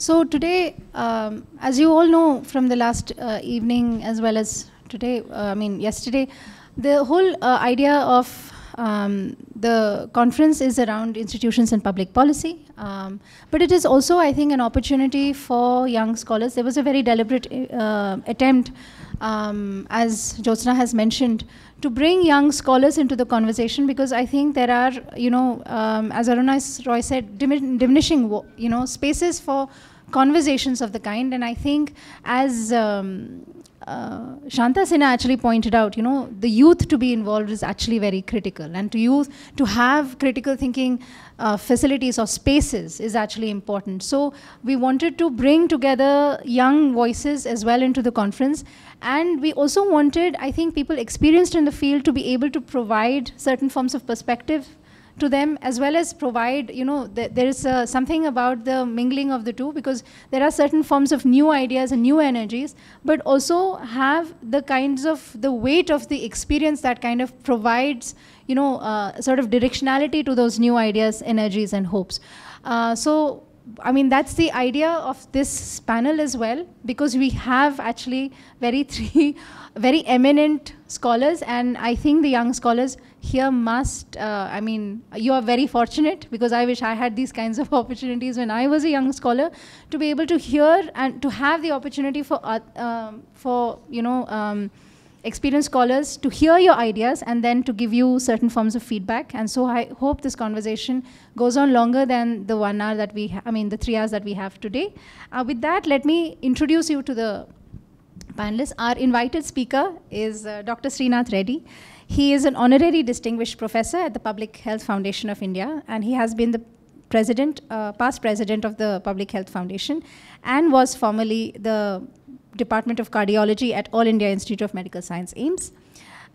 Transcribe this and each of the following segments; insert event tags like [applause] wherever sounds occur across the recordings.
So today, um, as you all know from the last uh, evening as well as today, uh, I mean yesterday, the whole uh, idea of um, the conference is around institutions and public policy, um, but it is also, I think, an opportunity for young scholars. There was a very deliberate uh, attempt, um, as Jyotsna has mentioned, to bring young scholars into the conversation because I think there are, you know, um, as Aruna Roy said, diminishing, you know, spaces for conversations of the kind. And I think as um, uh, Shanta Sinha actually pointed out, you know, the youth to be involved is actually very critical. And to youth, to have critical thinking uh, facilities or spaces is actually important. So we wanted to bring together young voices as well into the conference. And we also wanted, I think, people experienced in the field to be able to provide certain forms of perspective to them as well as provide, you know, th there is uh, something about the mingling of the two because there are certain forms of new ideas and new energies, but also have the kinds of the weight of the experience that kind of provides, you know, uh, sort of directionality to those new ideas, energies, and hopes. Uh, so I mean, that's the idea of this panel as well, because we have actually very [laughs] three very eminent scholars, and I think the young scholars here must, uh, I mean, you are very fortunate because I wish I had these kinds of [laughs] opportunities when I was a young scholar to be able to hear and to have the opportunity for, uh, um, for you know, um, experienced scholars to hear your ideas and then to give you certain forms of feedback. And so I hope this conversation goes on longer than the one hour that we, I mean, the three hours that we have today. Uh, with that, let me introduce you to the panelists. Our invited speaker is uh, Dr. Srinath Reddy. He is an honorary distinguished professor at the Public Health Foundation of India, and he has been the president, uh, past president of the Public Health Foundation, and was formerly the Department of Cardiology at All India Institute of Medical Science, AIIMS.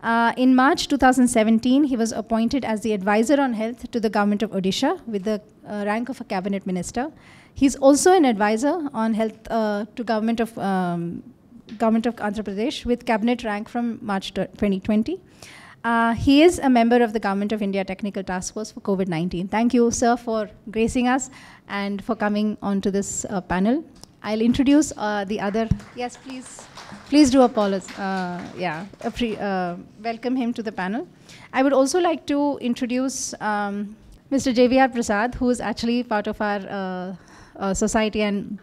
Uh, in March 2017, he was appointed as the advisor on health to the government of Odisha with the uh, rank of a cabinet minister. He's also an advisor on health uh, to government of um, government of Andhra Pradesh with cabinet rank from March 2020. Uh, he is a member of the Government of India Technical Task Force for COVID-19. Thank you, sir, for gracing us and for coming onto this uh, panel. I'll introduce uh, the other. Yes, please. Please do apologize. Uh, yeah, uh, welcome him to the panel. I would also like to introduce um, Mr. JVR Prasad, who is actually part of our uh, society and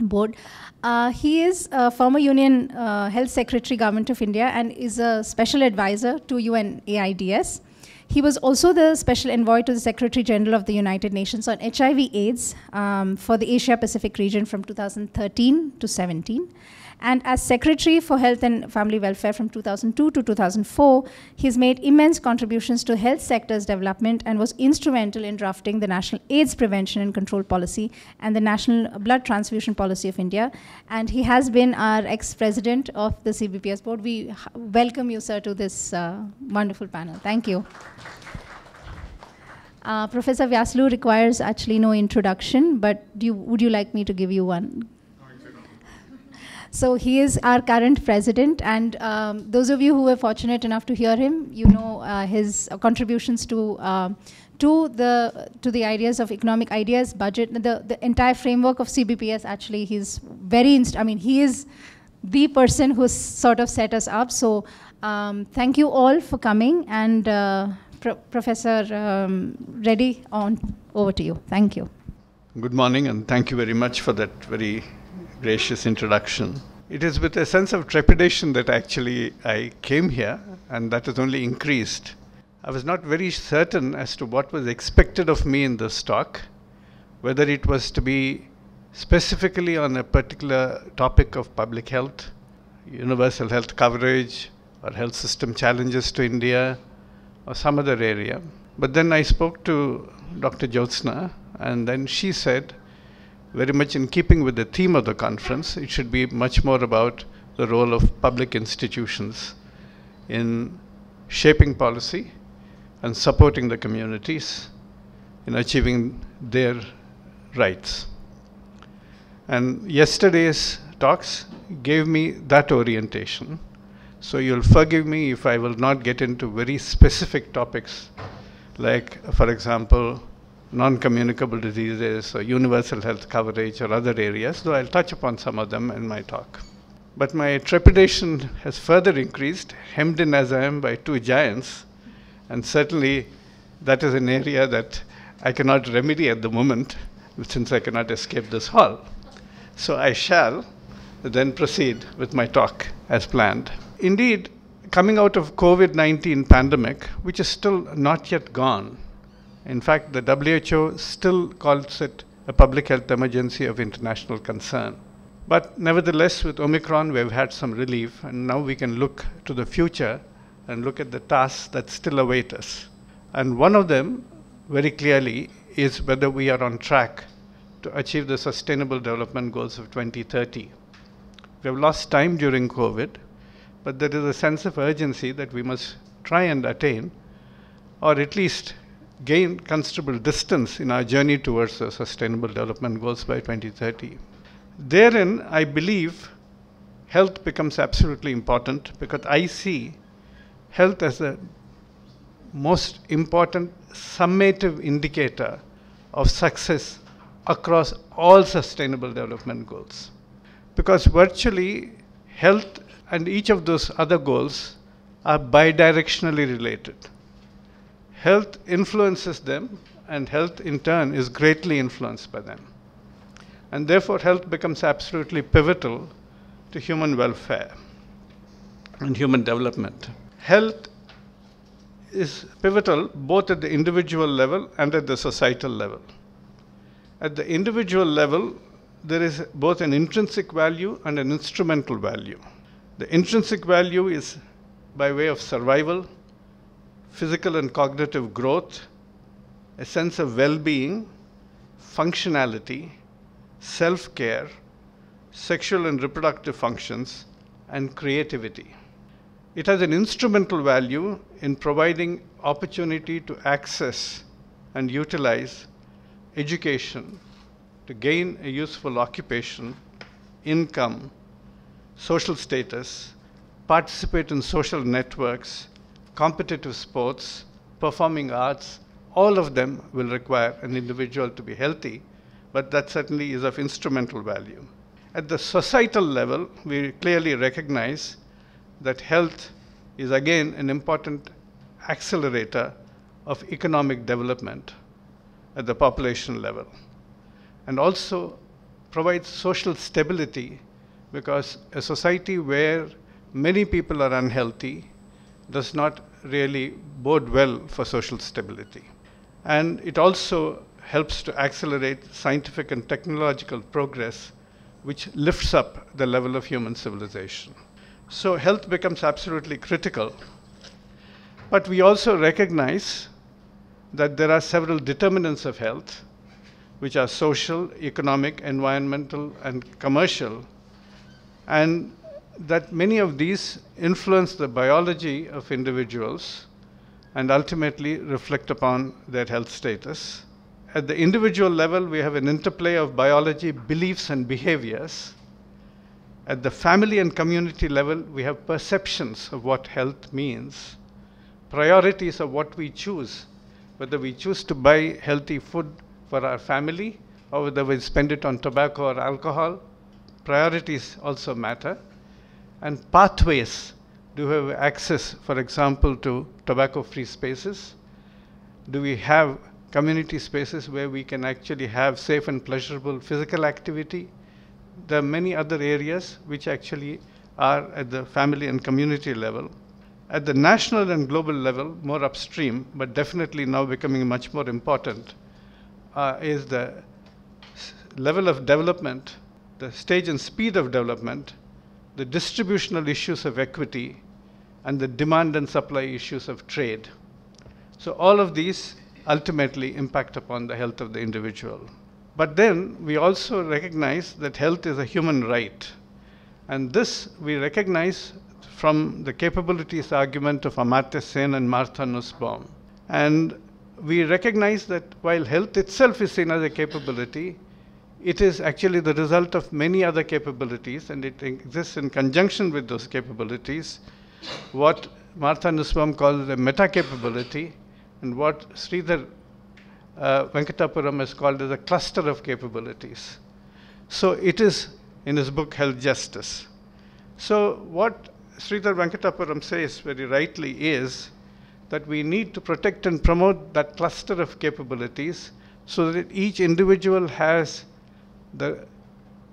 board. Uh, he is a former Union uh, Health Secretary, Government of India, and is a special advisor to UNAIDS. He was also the special envoy to the Secretary General of the United Nations on HIV/AIDS um, for the Asia Pacific region from 2013 to 17. And as Secretary for Health and Family Welfare from 2002 to 2004, he's made immense contributions to health sector's development and was instrumental in drafting the National AIDS Prevention and Control Policy and the National Blood Transfusion Policy of India. And he has been our ex-president of the CBPS board. We welcome you, sir, to this uh, wonderful panel. Thank you. Uh, Professor Vyasulu requires actually no introduction, but you, would you like me to give you one? So he is our current president, and um, those of you who were fortunate enough to hear him, you know uh, his contributions to uh, to the to the ideas of economic ideas, budget, the the entire framework of CBPS. Actually, he's very. I mean, he is the person who's sort of set us up. So um, thank you all for coming, and uh, Pro Professor um, Reddy, on over to you. Thank you. Good morning, and thank you very much for that very gracious introduction. It is with a sense of trepidation that actually I came here, and that has only increased. I was not very certain as to what was expected of me in this talk, whether it was to be specifically on a particular topic of public health, universal health coverage, or health system challenges to India, or some other area. But then I spoke to Dr. Jyotsna, and then she said, very much in keeping with the theme of the conference, it should be much more about the role of public institutions in shaping policy and supporting the communities in achieving their rights. And yesterday's talks gave me that orientation. So you'll forgive me if I will not get into very specific topics, like, for example, non communicable diseases or universal health coverage or other areas, though I'll touch upon some of them in my talk. But my trepidation has further increased, hemmed in as I am by two giants, and certainly that is an area that I cannot remedy at the moment since I cannot escape this hall. So I shall then proceed with my talk as planned. Indeed, coming out of COVID-19 pandemic, which is still not yet gone, in fact, the WHO still calls it a public health emergency of international concern. But nevertheless, with Omicron, we've had some relief, and now we can look to the future and look at the tasks that still await us. And one of them, very clearly, is whether we are on track to achieve the Sustainable Development Goals of 2030. We have lost time during COVID, but there is a sense of urgency that we must try and attain, or at least gain considerable distance in our journey towards the Sustainable Development Goals by 2030. Therein, I believe health becomes absolutely important because I see health as the most important summative indicator of success across all sustainable development goals. Because virtually health and each of those other goals are bidirectionally related. Health influences them, and health in turn is greatly influenced by them. And therefore, health becomes absolutely pivotal to human welfare and human development. Health is pivotal both at the individual level and at the societal level. At the individual level, there is both an intrinsic value and an instrumental value. The intrinsic value is by way of survival, physical and cognitive growth, a sense of well being, functionality, self care, sexual and reproductive functions, and creativity. It has an instrumental value in providing opportunity to access and utilize education, to gain a useful occupation, income, social status, participate in social networks, competitive sports, performing arts, all of them will require an individual to be healthy, but that certainly is of instrumental value. At the societal level, we clearly recognize that health is again an important accelerator of economic development at the population level and also provides social stability because a society where many people are unhealthy does not really bode well for social stability. And it also helps to accelerate scientific and technological progress, which lifts up the level of human civilization. So, health becomes absolutely critical. But we also recognize that there are several determinants of health, which are social, economic, environmental, and commercial, and that many of these influence the biology of individuals and ultimately reflect upon their health status. At the individual level, we have an interplay of biology, beliefs, and behaviors. At the family and community level, we have perceptions of what health means, priorities of what we choose, whether we choose to buy healthy food for our family or whether we spend it on tobacco or alcohol. Priorities also matter and pathways. Do we have access, for example, to tobacco free spaces? Do we have community spaces where we can actually have safe and pleasurable physical activity? There are many other areas which actually are at the family and community level. At the national and global level, more upstream, but definitely now becoming much more important, uh, is the level of development, the stage and speed of development, the distributional issues of equity, and the demand and supply issues of trade. So, all of these ultimately impact upon the health of the individual. But then we also recognize that health is a human right. And this we recognize from the capabilities argument of Amartya Sen and Martha Nussbaum. And we recognize that while health itself is seen as a capability, it is actually the result of many other capabilities and it exists in conjunction with those capabilities. What Martha Nussbaum calls a meta capability and what Sridhar uh, Venkatapuram has called as a cluster of capabilities. So it is in his book Health Justice. So what Sridhar Venkatapuram says very rightly is that we need to protect and promote that cluster of capabilities so that each individual has the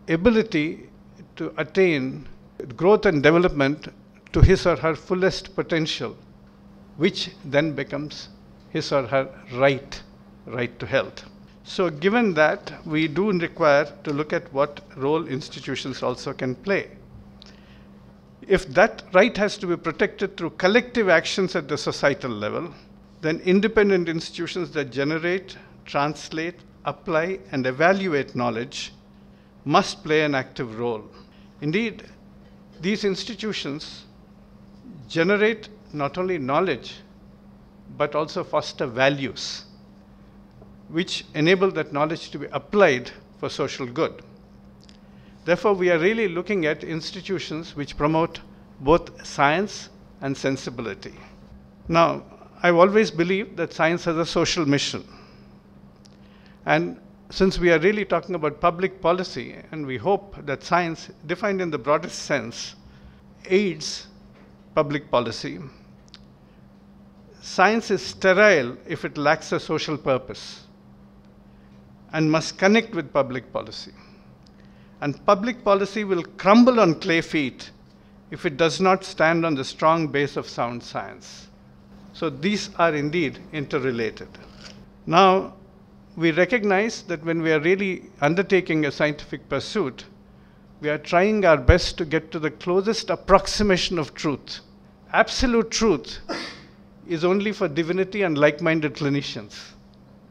ability to attain growth and development to his or her fullest potential, which then becomes his or her right, right to health. So given that, we do require to look at what role institutions also can play. If that right has to be protected through collective actions at the societal level, then independent institutions that generate, translate, apply, and evaluate knowledge must play an active role. Indeed, these institutions generate not only knowledge, but also foster values, which enable that knowledge to be applied for social good. Therefore, we are really looking at institutions which promote both science and sensibility. Now, I've always believed that science has a social mission. And since we are really talking about public policy, and we hope that science, defined in the broadest sense, aids public policy, science is sterile if it lacks a social purpose and must connect with public policy. And public policy will crumble on clay feet if it does not stand on the strong base of sound science. So these are indeed interrelated. Now, we recognize that when we are really undertaking a scientific pursuit, we are trying our best to get to the closest approximation of truth. Absolute truth is only for divinity and like minded clinicians,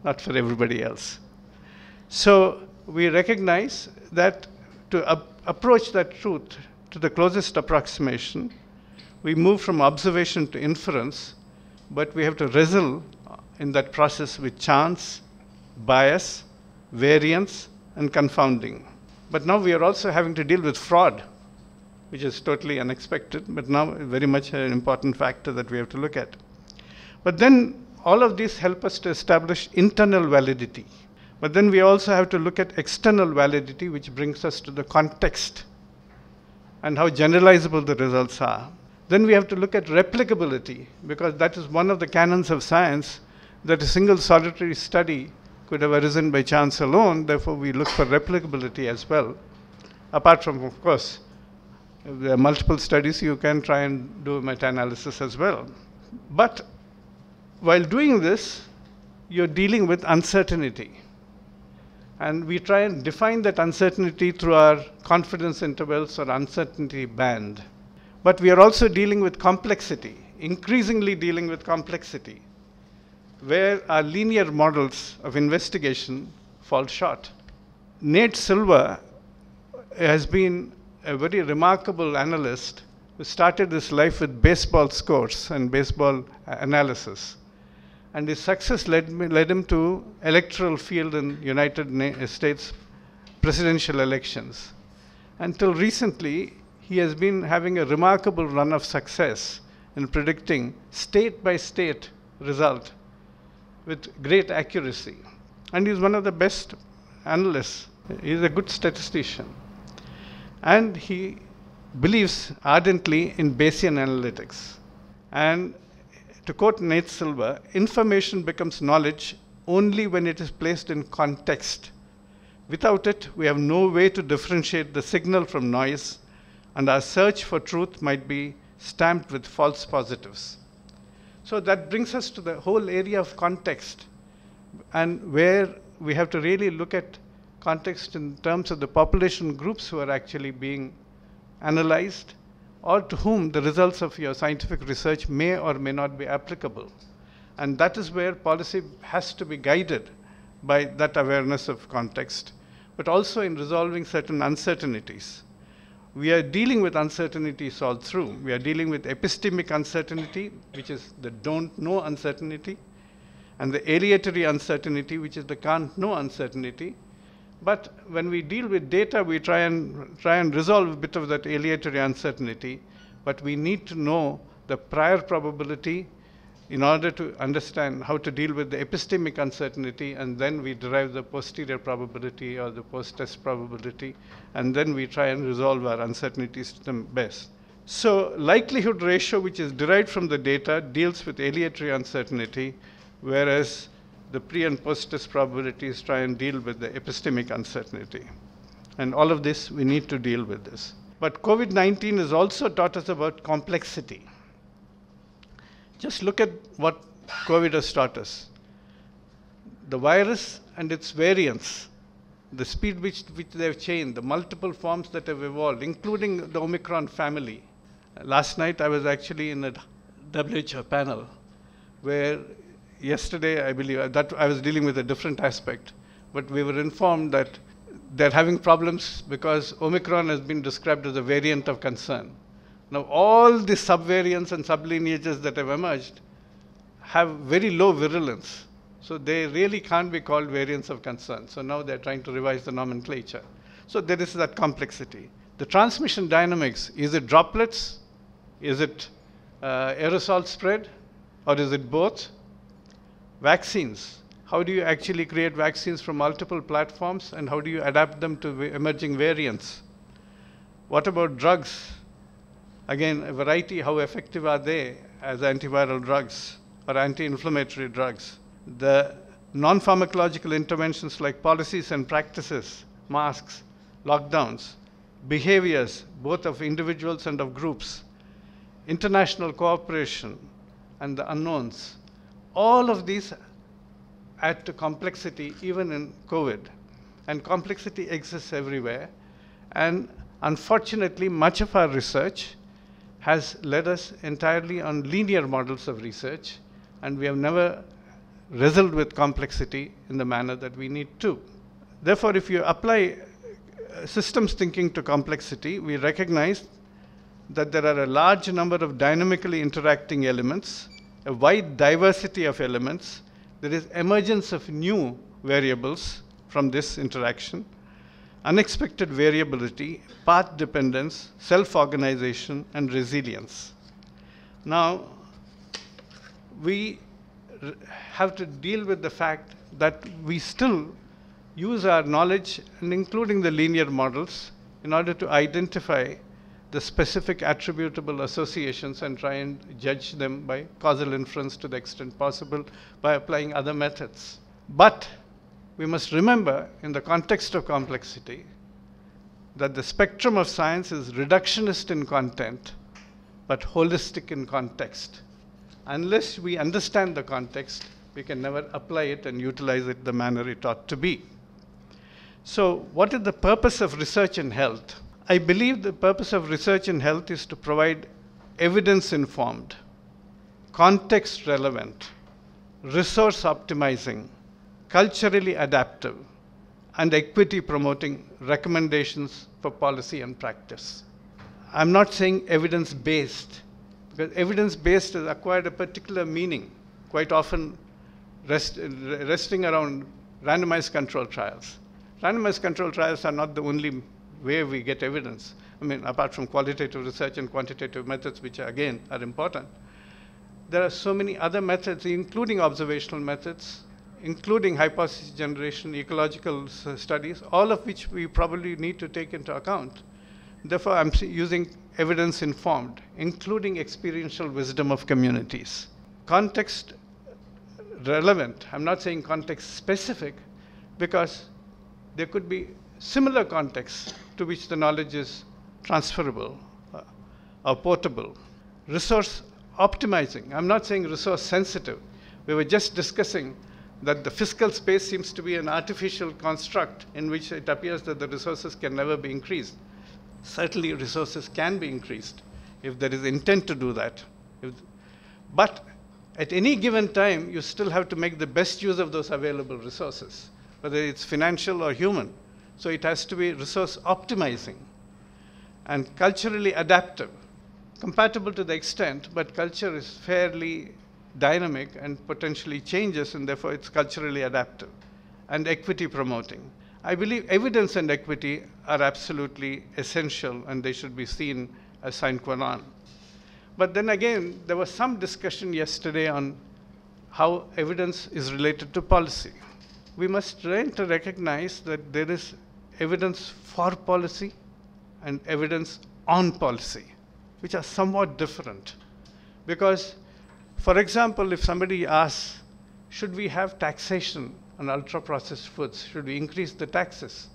not for everybody else. So we recognize that to approach that truth to the closest approximation, we move from observation to inference, but we have to wrestle in that process with chance, bias, variance, and confounding. But now we are also having to deal with fraud, which is totally unexpected, but now very much an important factor that we have to look at. But then all of these help us to establish internal validity. But then we also have to look at external validity, which brings us to the context and how generalizable the results are. Then we have to look at replicability, because that is one of the canons of science that a single solitary study could have arisen by chance alone. Therefore, we look for replicability as well. Apart from, of course, there are multiple studies, you can try and do meta analysis as well. But while doing this, you're dealing with uncertainty. And we try and define that uncertainty through our confidence intervals or uncertainty band. But we are also dealing with complexity, increasingly dealing with complexity, where our linear models of investigation fall short. Nate Silver has been a very remarkable analyst who started his life with baseball scores and baseball uh, analysis and his success led, me, led him to electoral field in United uh, States presidential elections. Until recently, he has been having a remarkable run of success in predicting state by state result with great accuracy. And he's one of the best analysts. He's a good statistician. And he believes ardently in Bayesian analytics. And to quote Nate Silver, information becomes knowledge only when it is placed in context. Without it, we have no way to differentiate the signal from noise, and our search for truth might be stamped with false positives. So that brings us to the whole area of context, and where we have to really look at context in terms of the population groups who are actually being analyzed or to whom the results of your scientific research may or may not be applicable. And that is where policy has to be guided by that awareness of context, but also in resolving certain uncertainties. We are dealing with uncertainties all through. We are dealing with epistemic uncertainty, which is the don't know uncertainty, and the aleatory uncertainty, which is the can't know uncertainty, but when we deal with data, we try and, try and resolve a bit of that aleatory uncertainty, but we need to know the prior probability in order to understand how to deal with the epistemic uncertainty, and then we derive the posterior probability or the post-test probability, and then we try and resolve our uncertainties to the best. So likelihood ratio, which is derived from the data, deals with aleatory uncertainty, whereas the pre and post-test probabilities try and deal with the epistemic uncertainty. And all of this, we need to deal with this. But COVID-19 has also taught us about complexity. Just look at what COVID has taught us. The virus and its variants, the speed which, which they have changed, the multiple forms that have evolved, including the Omicron family. Last night I was actually in a WHO panel where yesterday I believe uh, that I was dealing with a different aspect, but we were informed that they're having problems because Omicron has been described as a variant of concern. Now, all the subvariants and sublineages that have emerged have very low virulence. So they really can't be called variants of concern. So now they're trying to revise the nomenclature. So there is that complexity. The transmission dynamics, is it droplets? Is it uh, aerosol spread? Or is it both? Vaccines. How do you actually create vaccines from multiple platforms and how do you adapt them to emerging variants? What about drugs? Again, a variety, how effective are they as antiviral drugs or anti-inflammatory drugs? The non-pharmacological interventions like policies and practices, masks, lockdowns, behaviors, both of individuals and of groups, international cooperation, and the unknowns. All of these add to complexity even in COVID. And complexity exists everywhere. And unfortunately, much of our research has led us entirely on linear models of research, and we have never wrestled with complexity in the manner that we need to. Therefore, if you apply uh, systems thinking to complexity, we recognize that there are a large number of dynamically interacting elements, a wide diversity of elements. There is emergence of new variables from this interaction, unexpected variability, path dependence, self-organization, and resilience. Now, we have to deal with the fact that we still use our knowledge, and including the linear models, in order to identify the specific attributable associations and try and judge them by causal inference to the extent possible by applying other methods. But we must remember, in the context of complexity, that the spectrum of science is reductionist in content, but holistic in context. Unless we understand the context, we can never apply it and utilize it the manner it ought to be. So, what is the purpose of research in health? I believe the purpose of research in health is to provide evidence informed, context relevant, resource optimizing, culturally adaptive, and equity promoting recommendations for policy and practice. I'm not saying evidence based, because evidence based has acquired a particular meaning, quite often rest, resting around randomized control trials. Randomized control trials are not the only way we get evidence. I mean, apart from qualitative research and quantitative methods, which again are important, there are so many other methods, including observational methods, including hypothesis generation, ecological studies, all of which we probably need to take into account. Therefore, I'm using evidence informed, including experiential wisdom of communities. Context relevant, I'm not saying context specific, because there could be similar contexts to which the knowledge is transferable uh, or portable. Resource optimizing, I'm not saying resource sensitive. We were just discussing that the fiscal space seems to be an artificial construct in which it appears that the resources can never be increased. Certainly, resources can be increased if there is intent to do that. If, but at any given time, you still have to make the best use of those available resources, whether it's financial or human. So it has to be resource optimizing and culturally adaptive, compatible to the extent, but culture is fairly dynamic and potentially changes, and therefore it's culturally adaptive. And equity promoting. I believe evidence and equity are absolutely essential and they should be seen as sine qua non. But then again, there was some discussion yesterday on how evidence is related to policy. We must learn to recognize that there is evidence for policy and evidence on policy, which are somewhat different. Because, for example, if somebody asks, should we have taxation on ultra processed foods? Should we increase the taxes?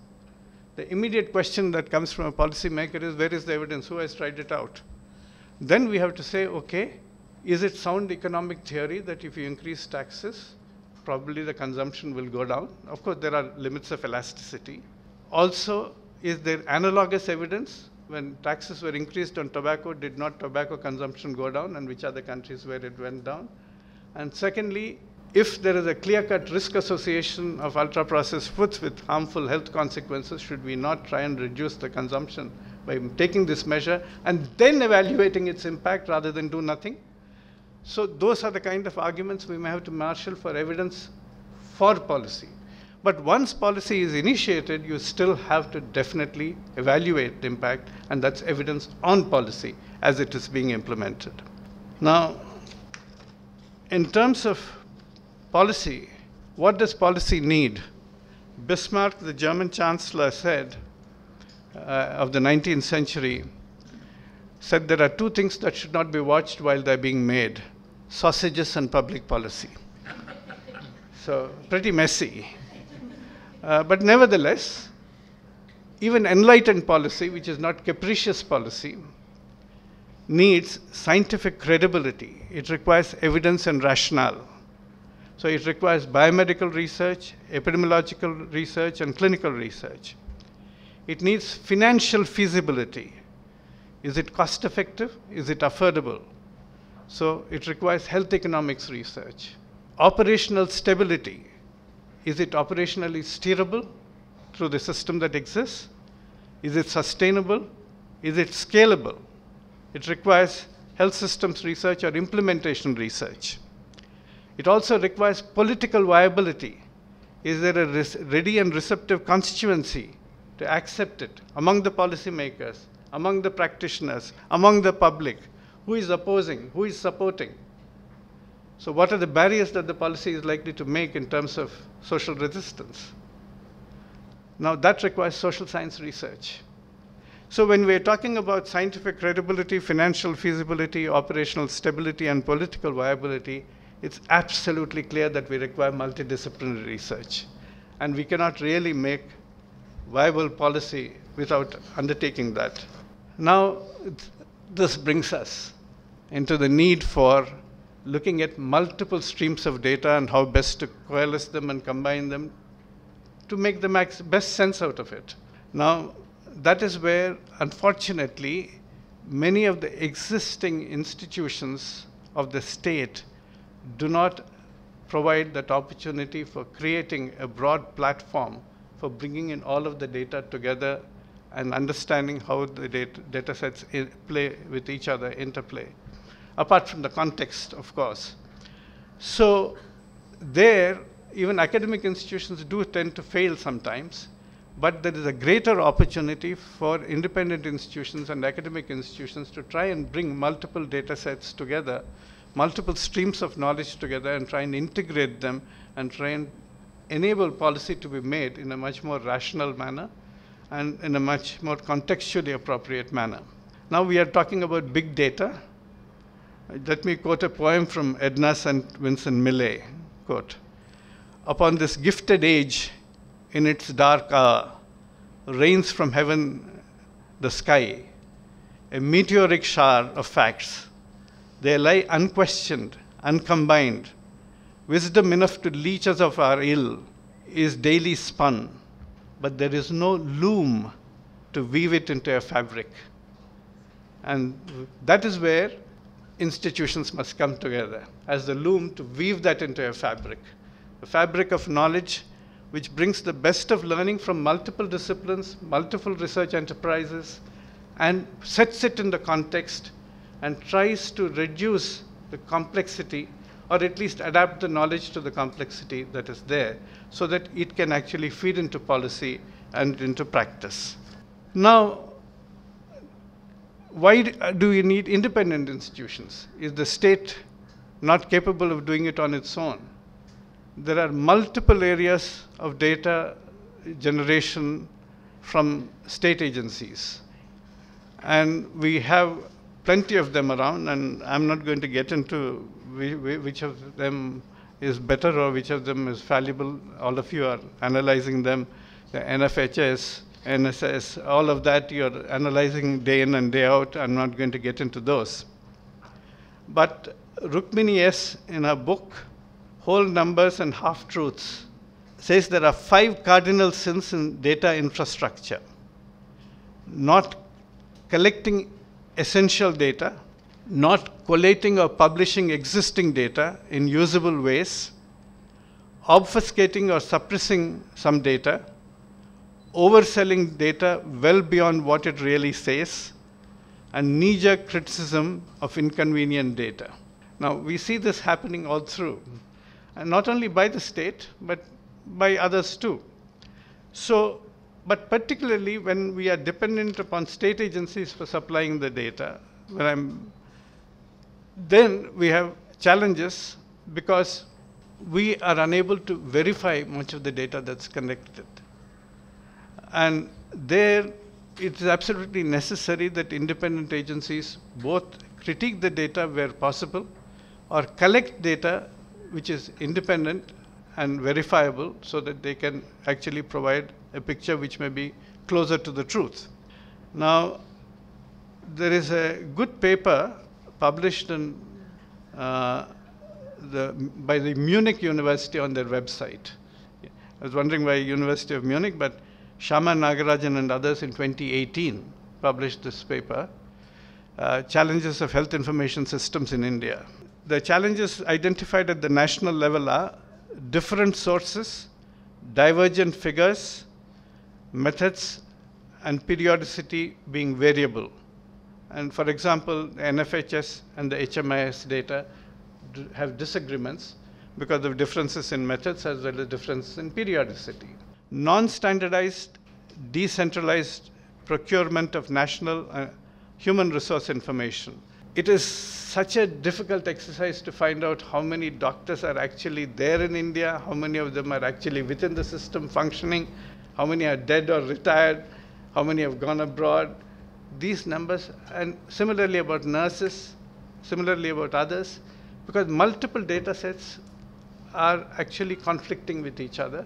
The immediate question that comes from a policymaker is where is the evidence? Who has tried it out? Then we have to say, okay, is it sound economic theory that if you increase taxes, probably the consumption will go down? Of course, there are limits of elasticity. Also, is there analogous evidence? When taxes were increased on tobacco, did not tobacco consumption go down, and which are the countries where it went down? And secondly, if there is a clear-cut risk association of ultra-processed foods with harmful health consequences, should we not try and reduce the consumption by taking this measure and then evaluating its impact rather than do nothing? So those are the kind of arguments we may have to marshal for evidence for policy. But once policy is initiated, you still have to definitely evaluate the impact, and that's evidence on policy as it is being implemented. Now, in terms of Policy. What does policy need? Bismarck, the German chancellor, said uh, of the 19th century, said there are two things that should not be watched while they're being made sausages and public policy. so, pretty messy. Uh, but nevertheless, even enlightened policy, which is not capricious policy, needs scientific credibility. It requires evidence and rationale. So it requires biomedical research, epidemiological research, and clinical research. It needs financial feasibility. Is it cost effective? Is it affordable? So it requires health economics research. Operational stability. Is it operationally steerable through the system that exists? Is it sustainable? Is it scalable? It requires health systems research or implementation research. It also requires political viability. Is there a ready and receptive constituency to accept it among the policymakers, among the practitioners, among the public? Who is opposing? Who is supporting? So, what are the barriers that the policy is likely to make in terms of social resistance? Now, that requires social science research. So, when we're talking about scientific credibility, financial feasibility, operational stability, and political viability, it's absolutely clear that we require multidisciplinary research. And we cannot really make viable policy without undertaking that. Now, this brings us into the need for looking at multiple streams of data and how best to coalesce them and combine them to make the max, best sense out of it. Now, that is where, unfortunately, many of the existing institutions of the state do not provide that opportunity for creating a broad platform for bringing in all of the data together and understanding how the data, data sets play with each other, interplay, apart from the context, of course. So there, even academic institutions do tend to fail sometimes, but there is a greater opportunity for independent institutions and academic institutions to try and bring multiple data sets together multiple streams of knowledge together and try and integrate them and try and enable policy to be made in a much more rational manner and in a much more contextually appropriate manner. Now we are talking about big data. Let me quote a poem from Edna St. Vincent Millay. Quote, Upon this gifted age, in its dark hour, rains from heaven the sky, a meteoric shower of facts they lie unquestioned, uncombined. Wisdom enough to leech us of our ill is daily spun, but there is no loom to weave it into a fabric. And that is where institutions must come together as the loom to weave that into a fabric. A fabric of knowledge which brings the best of learning from multiple disciplines, multiple research enterprises, and sets it in the context and tries to reduce the complexity or at least adapt the knowledge to the complexity that is there so that it can actually feed into policy and into practice. Now, why uh, do we need independent institutions? Is the state not capable of doing it on its own. There are multiple areas of data generation from state agencies. And we have plenty of them around, and I'm not going to get into which of them is better or which of them is valuable. All of you are analyzing them. The NFHS, NSS, all of that you're analyzing day in and day out. I'm not going to get into those. But Rukmini S, in her book, Whole Numbers and Half Truths, says there are five cardinal sins in data infrastructure not collecting essential data, not collating or publishing existing data in usable ways, obfuscating or suppressing some data, overselling data well beyond what it really says, and knee jerk criticism of inconvenient data. Now, we see this happening all through, and not only by the state, but by others too. So, but particularly when we are dependent upon state agencies for supplying the data, when I'm, then we have challenges because we are unable to verify much of the data that's connected. And there, it is absolutely necessary that independent agencies both critique the data where possible or collect data which is independent and verifiable so that they can actually provide a picture which may be closer to the truth. Now, there is a good paper published in, uh, the, by the Munich University on their website. I was wondering why University of Munich, but Shama Nagarajan and others in 2018 published this paper, uh, Challenges of Health Information Systems in India. The challenges identified at the national level are different sources, divergent figures, methods, and periodicity being variable. And for example, NFHS and the HMIS data have disagreements because of differences in methods as well as differences in periodicity. Non-standardized, decentralized procurement of national uh, human resource information. It is such a difficult exercise to find out how many doctors are actually there in India, how many of them are actually within the system functioning, how many are dead or retired, how many have gone abroad. These numbers, and similarly about nurses, similarly about others, because multiple data sets are actually conflicting with each other,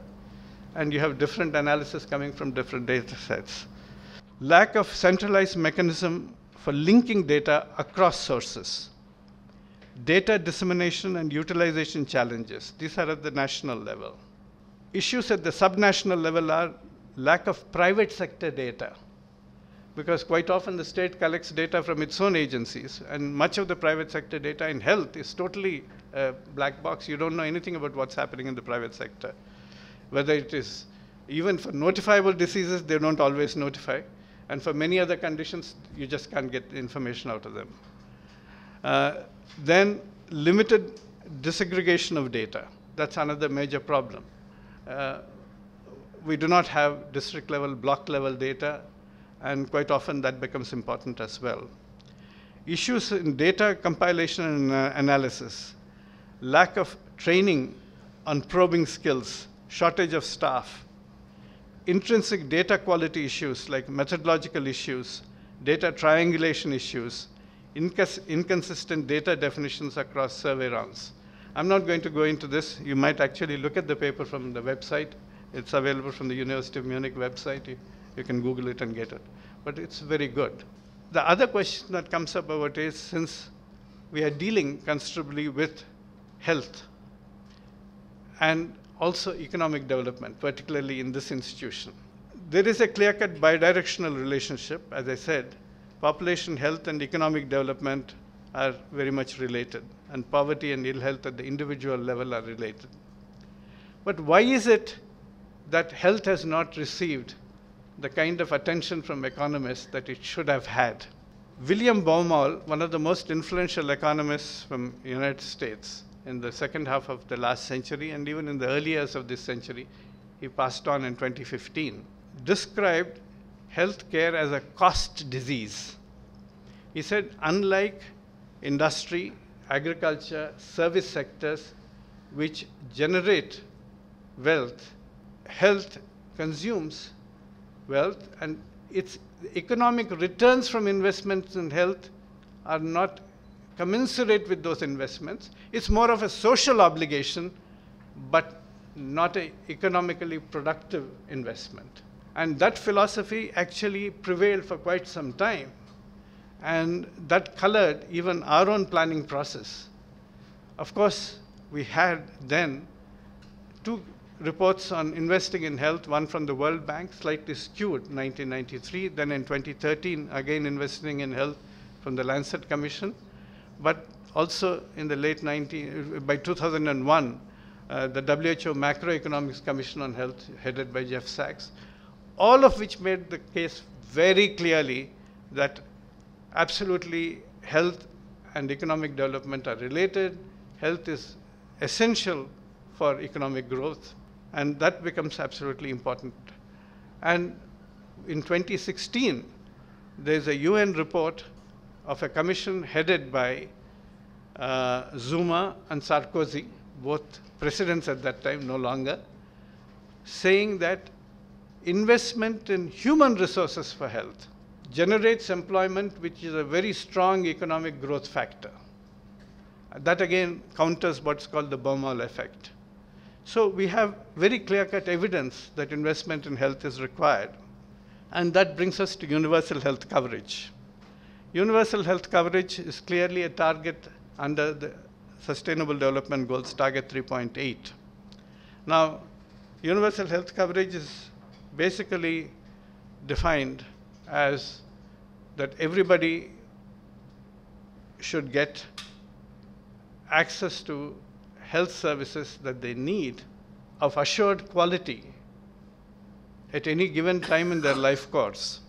and you have different analysis coming from different data sets. Lack of centralized mechanism for linking data across sources data dissemination and utilization challenges. These are at the national level. Issues at the subnational level are lack of private sector data, because quite often the state collects data from its own agencies, and much of the private sector data in health is totally a black box. You don't know anything about what's happening in the private sector. Whether it is even for notifiable diseases, they don't always notify. And for many other conditions, you just can't get information out of them. Uh, then limited disaggregation of data. That's another major problem. Uh, we do not have district level, block level data, and quite often that becomes important as well. Issues in data compilation and uh, analysis, lack of training on probing skills, shortage of staff, intrinsic data quality issues like methodological issues, data triangulation issues, inconsistent data definitions across survey rounds. I'm not going to go into this. You might actually look at the paper from the website. It's available from the University of Munich website. You, you can Google it and get it. But it's very good. The other question that comes up about is since we are dealing considerably with health and also economic development, particularly in this institution. There is a clear-cut bidirectional relationship, as I said, population health and economic development are very much related, and poverty and ill health at the individual level are related. But why is it that health has not received the kind of attention from economists that it should have had? William Baumol, one of the most influential economists from the United States in the second half of the last century and even in the early years of this century, he passed on in 2015, described healthcare as a cost disease. He said, unlike industry agriculture, service sectors which generate wealth. Health consumes wealth and its economic returns from investments in health are not commensurate with those investments. It's more of a social obligation, but not an economically productive investment. And that philosophy actually prevailed for quite some time. And that colored even our own planning process. Of course, we had then two reports on investing in health, one from the World Bank, slightly skewed 1993, then in 2013, again investing in health from the Lancet Commission, but also in the late 90, by 2001, uh, the WHO Macroeconomics Commission on Health, headed by Jeff Sachs, all of which made the case very clearly that absolutely health and economic development are related. Health is essential for economic growth, and that becomes absolutely important. And in 2016, there's a UN report of a commission headed by uh, Zuma and Sarkozy, both presidents at that time, no longer, saying that investment in human resources for health generates employment, which is a very strong economic growth factor. That again counters what's called the Baumol effect. So we have very clear-cut evidence that investment in health is required. And that brings us to universal health coverage. Universal health coverage is clearly a target under the Sustainable Development Goals, target 3.8. Now, universal health coverage is basically defined as that everybody should get access to health services that they need of assured quality at any given time in their life course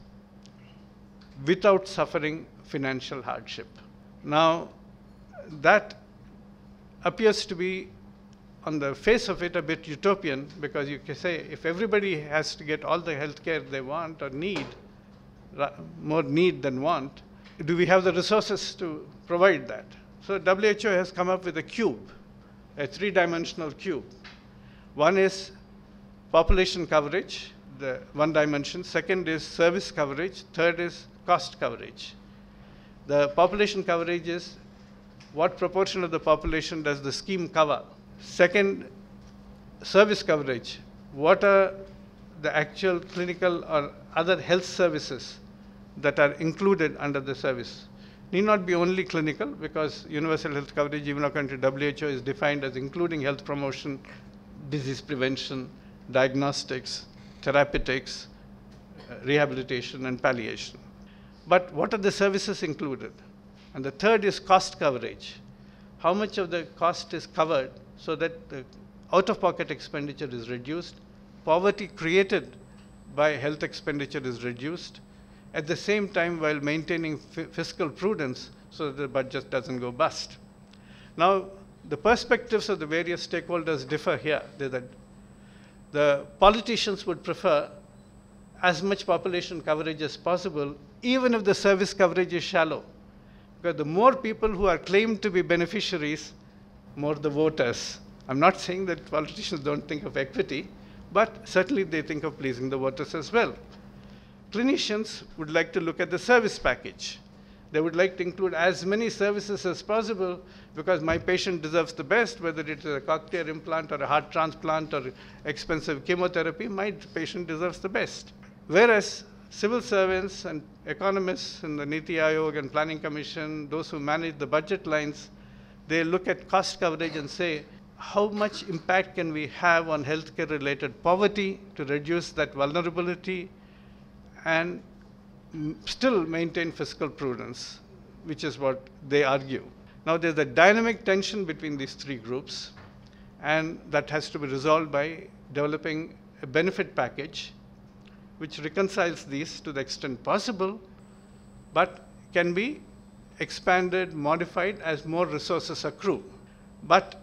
without suffering financial hardship. Now, that appears to be on the face of it a bit utopian because you can say if everybody has to get all the health care they want or need, more need than want, do we have the resources to provide that? So WHO has come up with a cube, a three-dimensional cube. One is population coverage, the one dimension. Second is service coverage. Third is cost coverage. The population coverage is what proportion of the population does the scheme cover? Second, service coverage. What are the actual clinical or other health services that are included under the service? Need not be only clinical because universal health coverage, even according to WHO, is defined as including health promotion, disease prevention, diagnostics, therapeutics, rehabilitation, and palliation. But what are the services included? And the third is cost coverage. How much of the cost is covered so that the out-of-pocket expenditure is reduced, poverty created by health expenditure is reduced, at the same time while maintaining fiscal prudence so that the budget doesn't go bust. Now, the perspectives of the various stakeholders differ here. That the politicians would prefer as much population coverage as possible, even if the service coverage is shallow. Because the more people who are claimed to be beneficiaries, more the voters. I'm not saying that politicians don't think of equity, but certainly they think of pleasing the voters as well. Clinicians would like to look at the service package. They would like to include as many services as possible because my patient deserves the best, whether it is a cochlear implant or a heart transplant or expensive chemotherapy, my patient deserves the best. Whereas civil servants and economists in the Niti Aayog and Planning Commission, those who manage the budget lines, they look at cost coverage and say, how much impact can we have on healthcare related poverty to reduce that vulnerability and still maintain fiscal prudence, which is what they argue. Now there's a dynamic tension between these three groups, and that has to be resolved by developing a benefit package which reconciles these to the extent possible, but can be expanded, modified as more resources accrue. But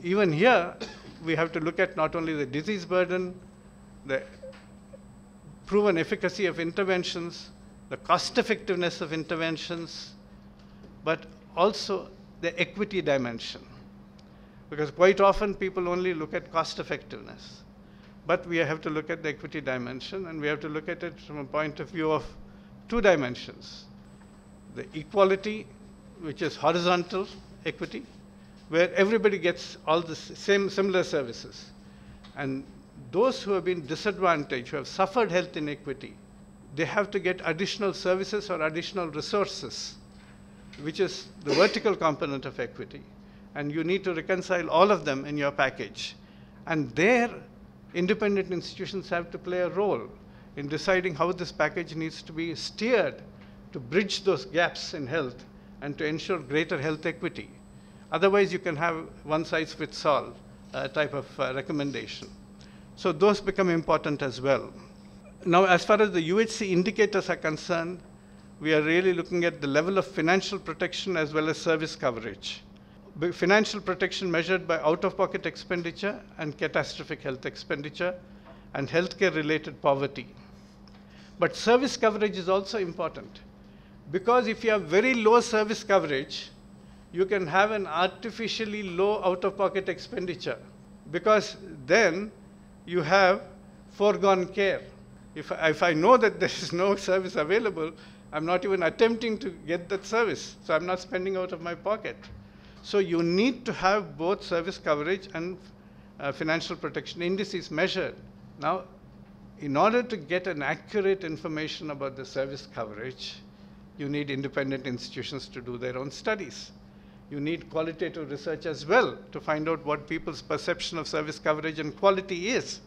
even here, we have to look at not only the disease burden, the proven efficacy of interventions, the cost effectiveness of interventions, but also the equity dimension. Because quite often people only look at cost effectiveness. But we have to look at the equity dimension and we have to look at it from a point of view of two dimensions. The equality, which is horizontal equity, where everybody gets all the same similar services. And those who have been disadvantaged, who have suffered health inequity, they have to get additional services or additional resources, which is the vertical component of equity. And you need to reconcile all of them in your package. And there, independent institutions have to play a role in deciding how this package needs to be steered to bridge those gaps in health and to ensure greater health equity. Otherwise, you can have one size fits all uh, type of uh, recommendation. So those become important as well. Now, as far as the UHC indicators are concerned, we are really looking at the level of financial protection as well as service coverage. Financial protection measured by out-of-pocket expenditure and catastrophic health expenditure and healthcare related poverty. But service coverage is also important because if you have very low service coverage, you can have an artificially low out-of-pocket expenditure because then you have foregone care. If, if I know that there is no service available, I'm not even attempting to get that service, so I'm not spending out of my pocket. So you need to have both service coverage and uh, financial protection indices measured. Now, in order to get an accurate information about the service coverage, you need independent institutions to do their own studies. You need qualitative research as well to find out what people's perception of service coverage and quality is.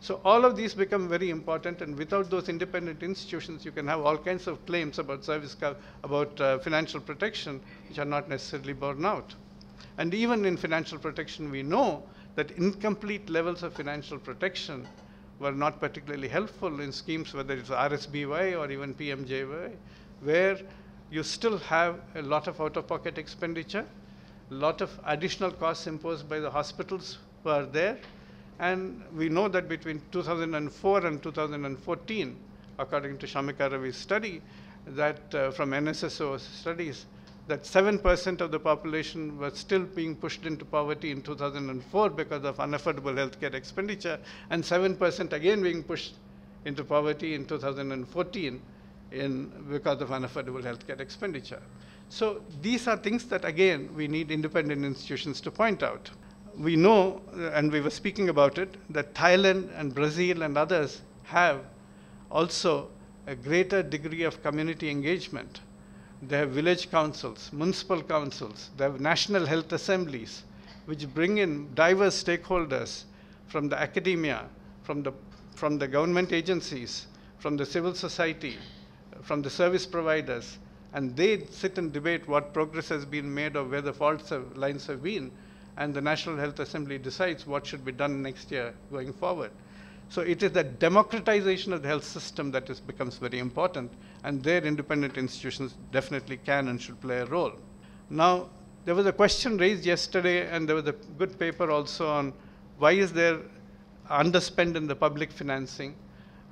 So all of these become very important, and without those independent institutions, you can have all kinds of claims about service about uh, financial protection, which are not necessarily borne out. And even in financial protection, we know that incomplete levels of financial protection were not particularly helpful in schemes, whether it's RSBY or even PMJY, where you still have a lot of out-of-pocket expenditure, a lot of additional costs imposed by the hospitals who are there, and we know that between 2004 and 2014, according to Shamika Ravi's study, that uh, from NSSO studies, that 7% of the population was still being pushed into poverty in 2004 because of unaffordable healthcare expenditure, and 7% again being pushed into poverty in 2014 in, because of unaffordable healthcare expenditure. So these are things that, again, we need independent institutions to point out we know, and we were speaking about it, that Thailand and Brazil and others have also a greater degree of community engagement. They have village councils, municipal councils, they have national health assemblies, which bring in diverse stakeholders from the academia, from the, from the government agencies, from the civil society, from the service providers, and they sit and debate what progress has been made or where the fault lines have been, and the National Health Assembly decides what should be done next year going forward. So it is the democratization of the health system that is, becomes very important, and their independent institutions definitely can and should play a role. Now, there was a question raised yesterday, and there was a good paper also on why is there underspend in the public financing.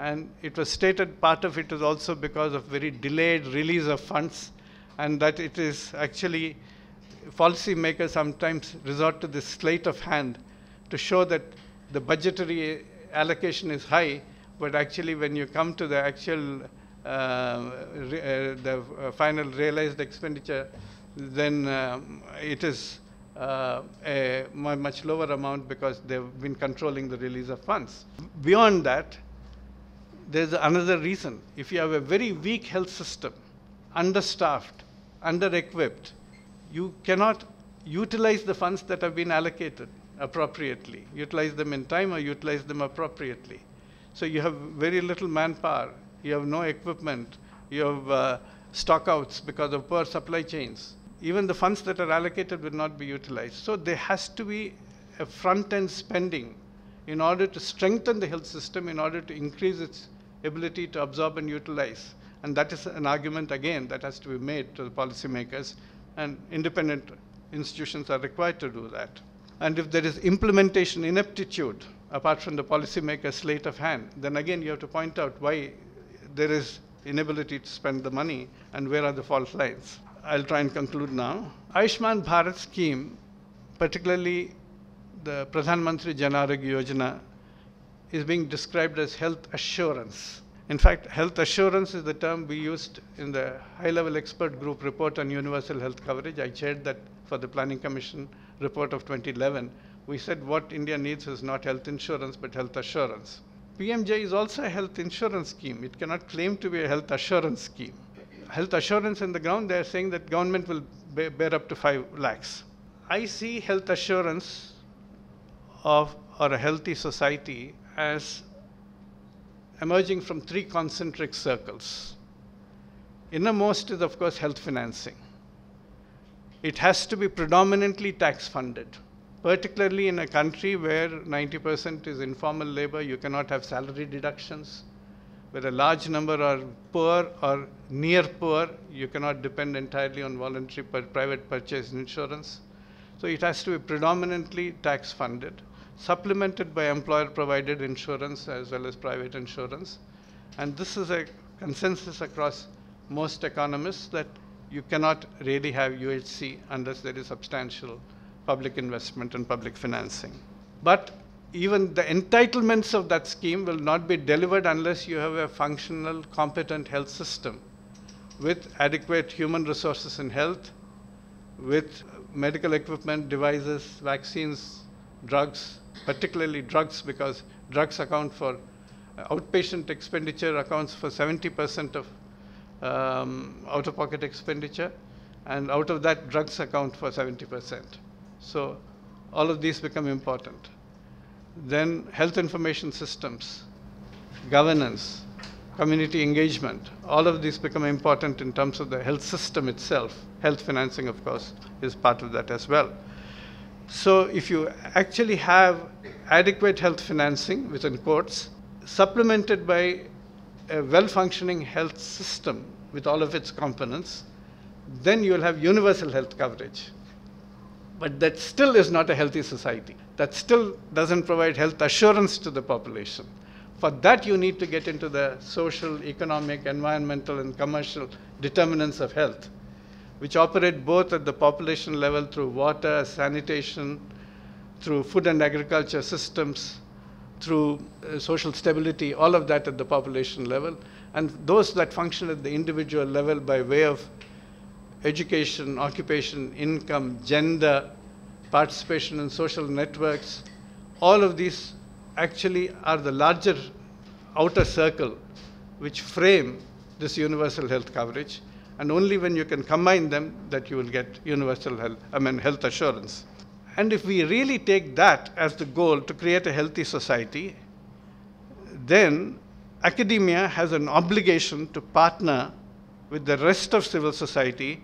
And it was stated part of it is also because of very delayed release of funds, and that it is actually policymakers sometimes resort to this sleight of hand to show that the budgetary allocation is high, but actually when you come to the actual uh, re, uh, the uh, final realized expenditure, then um, it is uh, a much lower amount because they've been controlling the release of funds. Beyond that, there's another reason. If you have a very weak health system, understaffed, under-equipped, you cannot utilize the funds that have been allocated appropriately, utilize them in time or utilize them appropriately. So you have very little manpower, you have no equipment, you have uh, stockouts because of poor supply chains. Even the funds that are allocated will not be utilized. So there has to be a front-end spending in order to strengthen the health system, in order to increase its ability to absorb and utilize. And that is an argument, again, that has to be made to the policymakers and independent institutions are required to do that. And if there is implementation ineptitude, apart from the policymaker's slate of hand, then again you have to point out why there is inability to spend the money and where are the fault lines. I'll try and conclude now. Ayushman Bharat scheme, particularly the Pradhan Mantri Jan Yojana, is being described as health assurance. In fact, health assurance is the term we used in the high level expert group report on universal health coverage. I chaired that for the Planning Commission report of 2011. We said what India needs is not health insurance but health assurance. PMJ is also a health insurance scheme. It cannot claim to be a health assurance scheme. Health assurance in the ground, they are saying that government will bear up to 5 lakhs. I see health assurance of or a healthy society as emerging from three concentric circles. Innermost is, of course, health financing. It has to be predominantly tax funded, particularly in a country where 90% is informal labor, you cannot have salary deductions. Where a large number are poor or near poor, you cannot depend entirely on voluntary private purchase insurance. So it has to be predominantly tax funded supplemented by employer provided insurance as well as private insurance. And this is a consensus across most economists that you cannot really have UHC unless there is substantial public investment and public financing. But even the entitlements of that scheme will not be delivered unless you have a functional, competent health system with adequate human resources in health, with medical equipment, devices, vaccines, drugs, particularly drugs, because drugs account for uh, outpatient expenditure accounts for 70% of um, out-of-pocket expenditure, and out of that, drugs account for 70%. So all of these become important. Then health information systems, governance, community engagement, all of these become important in terms of the health system itself. Health financing, of course, is part of that as well. So if you actually have adequate health financing within courts, supplemented by a well-functioning health system with all of its components, then you'll have universal health coverage. But that still is not a healthy society. That still doesn't provide health assurance to the population. For that, you need to get into the social, economic, environmental, and commercial determinants of health which operate both at the population level through water, sanitation, through food and agriculture systems, through uh, social stability, all of that at the population level, and those that function at the individual level by way of education, occupation, income, gender, participation in social networks, all of these actually are the larger outer circle which frame this universal health coverage and only when you can combine them that you will get universal health, I mean health assurance. And if we really take that as the goal to create a healthy society, then academia has an obligation to partner with the rest of civil society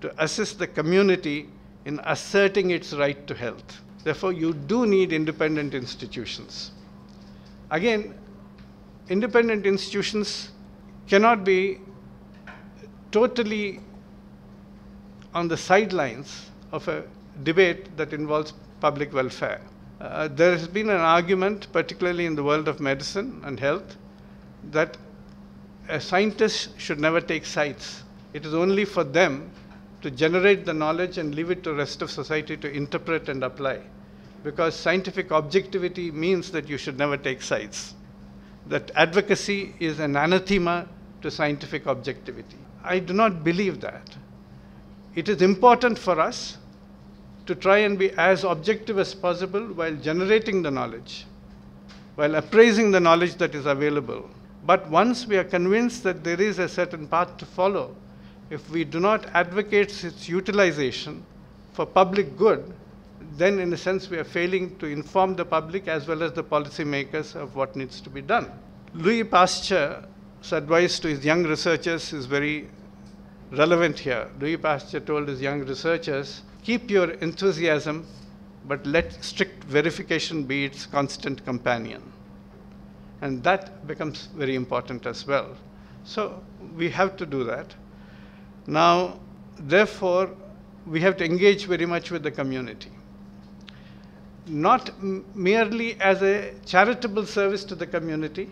to assist the community in asserting its right to health. Therefore, you do need independent institutions. Again, independent institutions cannot be totally on the sidelines of a debate that involves public welfare. Uh, there has been an argument, particularly in the world of medicine and health, that a scientist should never take sides. It is only for them to generate the knowledge and leave it to the rest of society to interpret and apply. Because scientific objectivity means that you should never take sides. That advocacy is an anathema to scientific objectivity. I do not believe that. It is important for us to try and be as objective as possible while generating the knowledge, while appraising the knowledge that is available. But once we are convinced that there is a certain path to follow, if we do not advocate its utilization for public good, then in a sense we are failing to inform the public as well as the policymakers of what needs to be done. Louis Pasteur so advice to his young researchers is very relevant here. Louis Pasteur told his young researchers, keep your enthusiasm, but let strict verification be its constant companion. And that becomes very important as well. So we have to do that. Now, therefore, we have to engage very much with the community. Not merely as a charitable service to the community,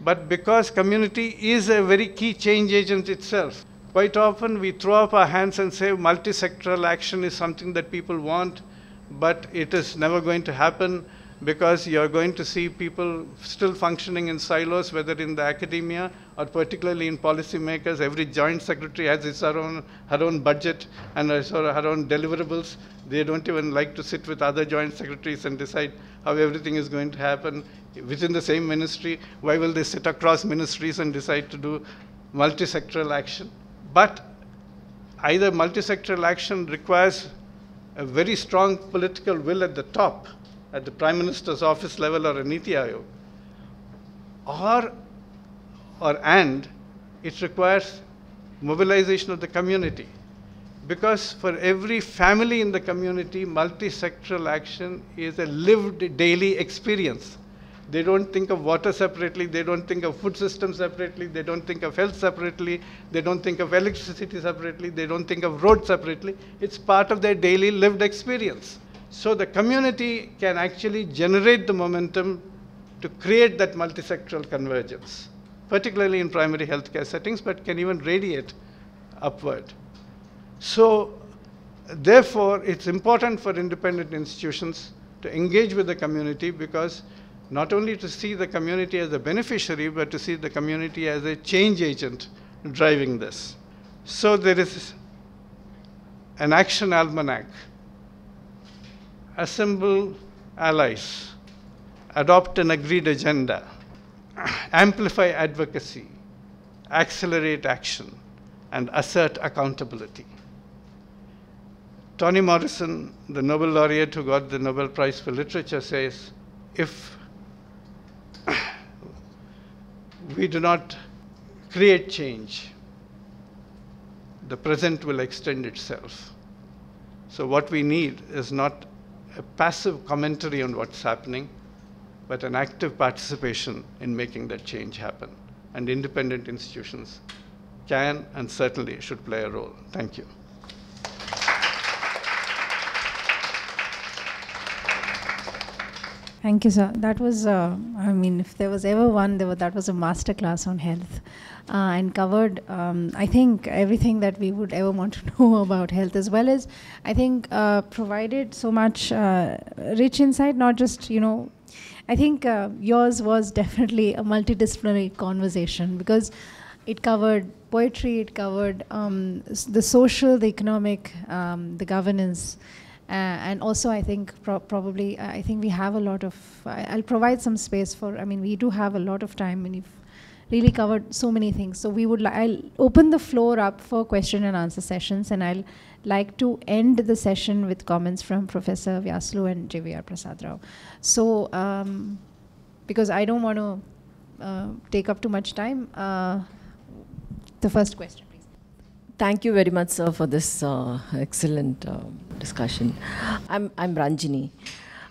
but because community is a very key change agent itself. Quite often we throw up our hands and say multi-sectoral action is something that people want, but it is never going to happen because you're going to see people still functioning in silos, whether in the academia or particularly in policymakers. Every joint secretary has its own, her own budget and her own deliverables. They don't even like to sit with other joint secretaries and decide how everything is going to happen within the same ministry. Why will they sit across ministries and decide to do multi-sectoral action? But either multi-sectoral action requires a very strong political will at the top at the Prime Minister's office level or a Niti Aayog, or, or and it requires mobilization of the community. Because for every family in the community, multi-sectoral action is a lived daily experience. They don't think of water separately, they don't think of food systems separately, they don't think of health separately, they don't think of electricity separately, they don't think of roads separately. It's part of their daily lived experience. So the community can actually generate the momentum to create that multisectoral convergence, particularly in primary healthcare settings, but can even radiate upward. So therefore, it's important for independent institutions to engage with the community because not only to see the community as a beneficiary, but to see the community as a change agent driving this. So there is an action almanac assemble allies, adopt an agreed agenda, amplify advocacy, accelerate action, and assert accountability. Toni Morrison, the Nobel laureate who got the Nobel Prize for Literature, says if we do not create change, the present will extend itself. So, what we need is not a passive commentary on what's happening, but an active participation in making that change happen. And independent institutions can and certainly should play a role. Thank you. Thank you, sir. That was, uh, I mean, if there was ever one, there was, that was a masterclass on health uh, and covered, um, I think, everything that we would ever want to [laughs] know about health, as well as, I think, uh, provided so much uh, rich insight, not just, you know, I think uh, yours was definitely a multidisciplinary conversation because it covered poetry, it covered um, the social, the economic, um, the governance. Uh, and also, I think pro probably, I think we have a lot of, I'll provide some space for, I mean, we do have a lot of time and you've really covered so many things. So we would, I'll open the floor up for question and answer sessions and I'll like to end the session with comments from Professor Vyasulu and JVR Prasad Rao. So, um, because I don't want to uh, take up too much time, uh, the first question. Thank you very much, sir, for this uh, excellent uh, discussion. I'm, I'm Ranjini.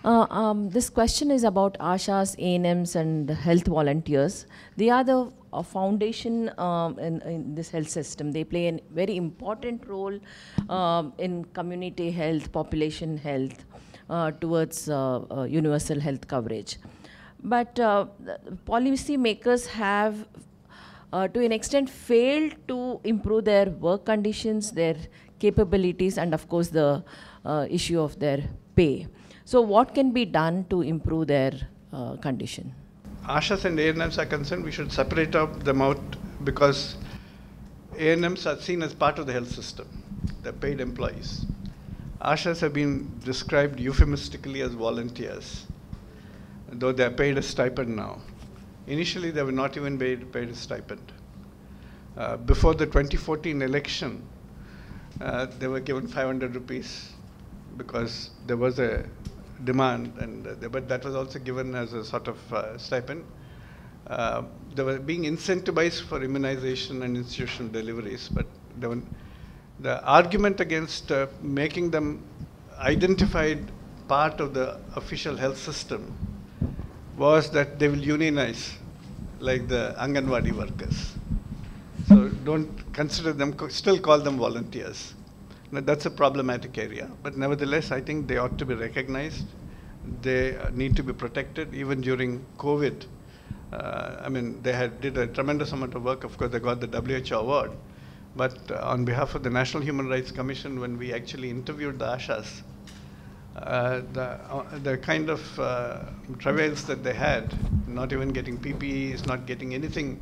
Uh, um, this question is about ASHAs, ANMs, and health volunteers. They are the uh, foundation um, in, in, this health system. They play a very important role um, in community health, population health, uh, towards uh, uh, universal health coverage. But policy makers have uh, to an extent failed to improve their work conditions, their capabilities, and of course the uh, issue of their pay. So what can be done to improve their uh, condition? ASHAs and ANMs are concerned, we should separate them out because ANMs are seen as part of the health system. They're paid employees. ASHAs have been described euphemistically as volunteers, though they're paid a stipend now. Initially, they were not even paid, paid a stipend. Uh, before the 2014 election, uh, they were given 500 rupees because there was a demand, and uh, but that was also given as a sort of uh, stipend. Uh, they were being incentivized for immunization and institutional deliveries, but were, the argument against making them identified part of the official health system was that they will unionize like the Anganwadi workers. So don't consider them, still call them volunteers. Now, that's a problematic area, but nevertheless, I think they ought to be recognized. They need to be protected even during COVID. Uh, I mean, they had did a tremendous amount of work. Of course, they got the WHO award, But uh, on behalf of the National Human Rights Commission, when we actually interviewed the Ashas, uh, the, uh, the kind of uh, travails that they had, not even getting PPEs, not getting anything,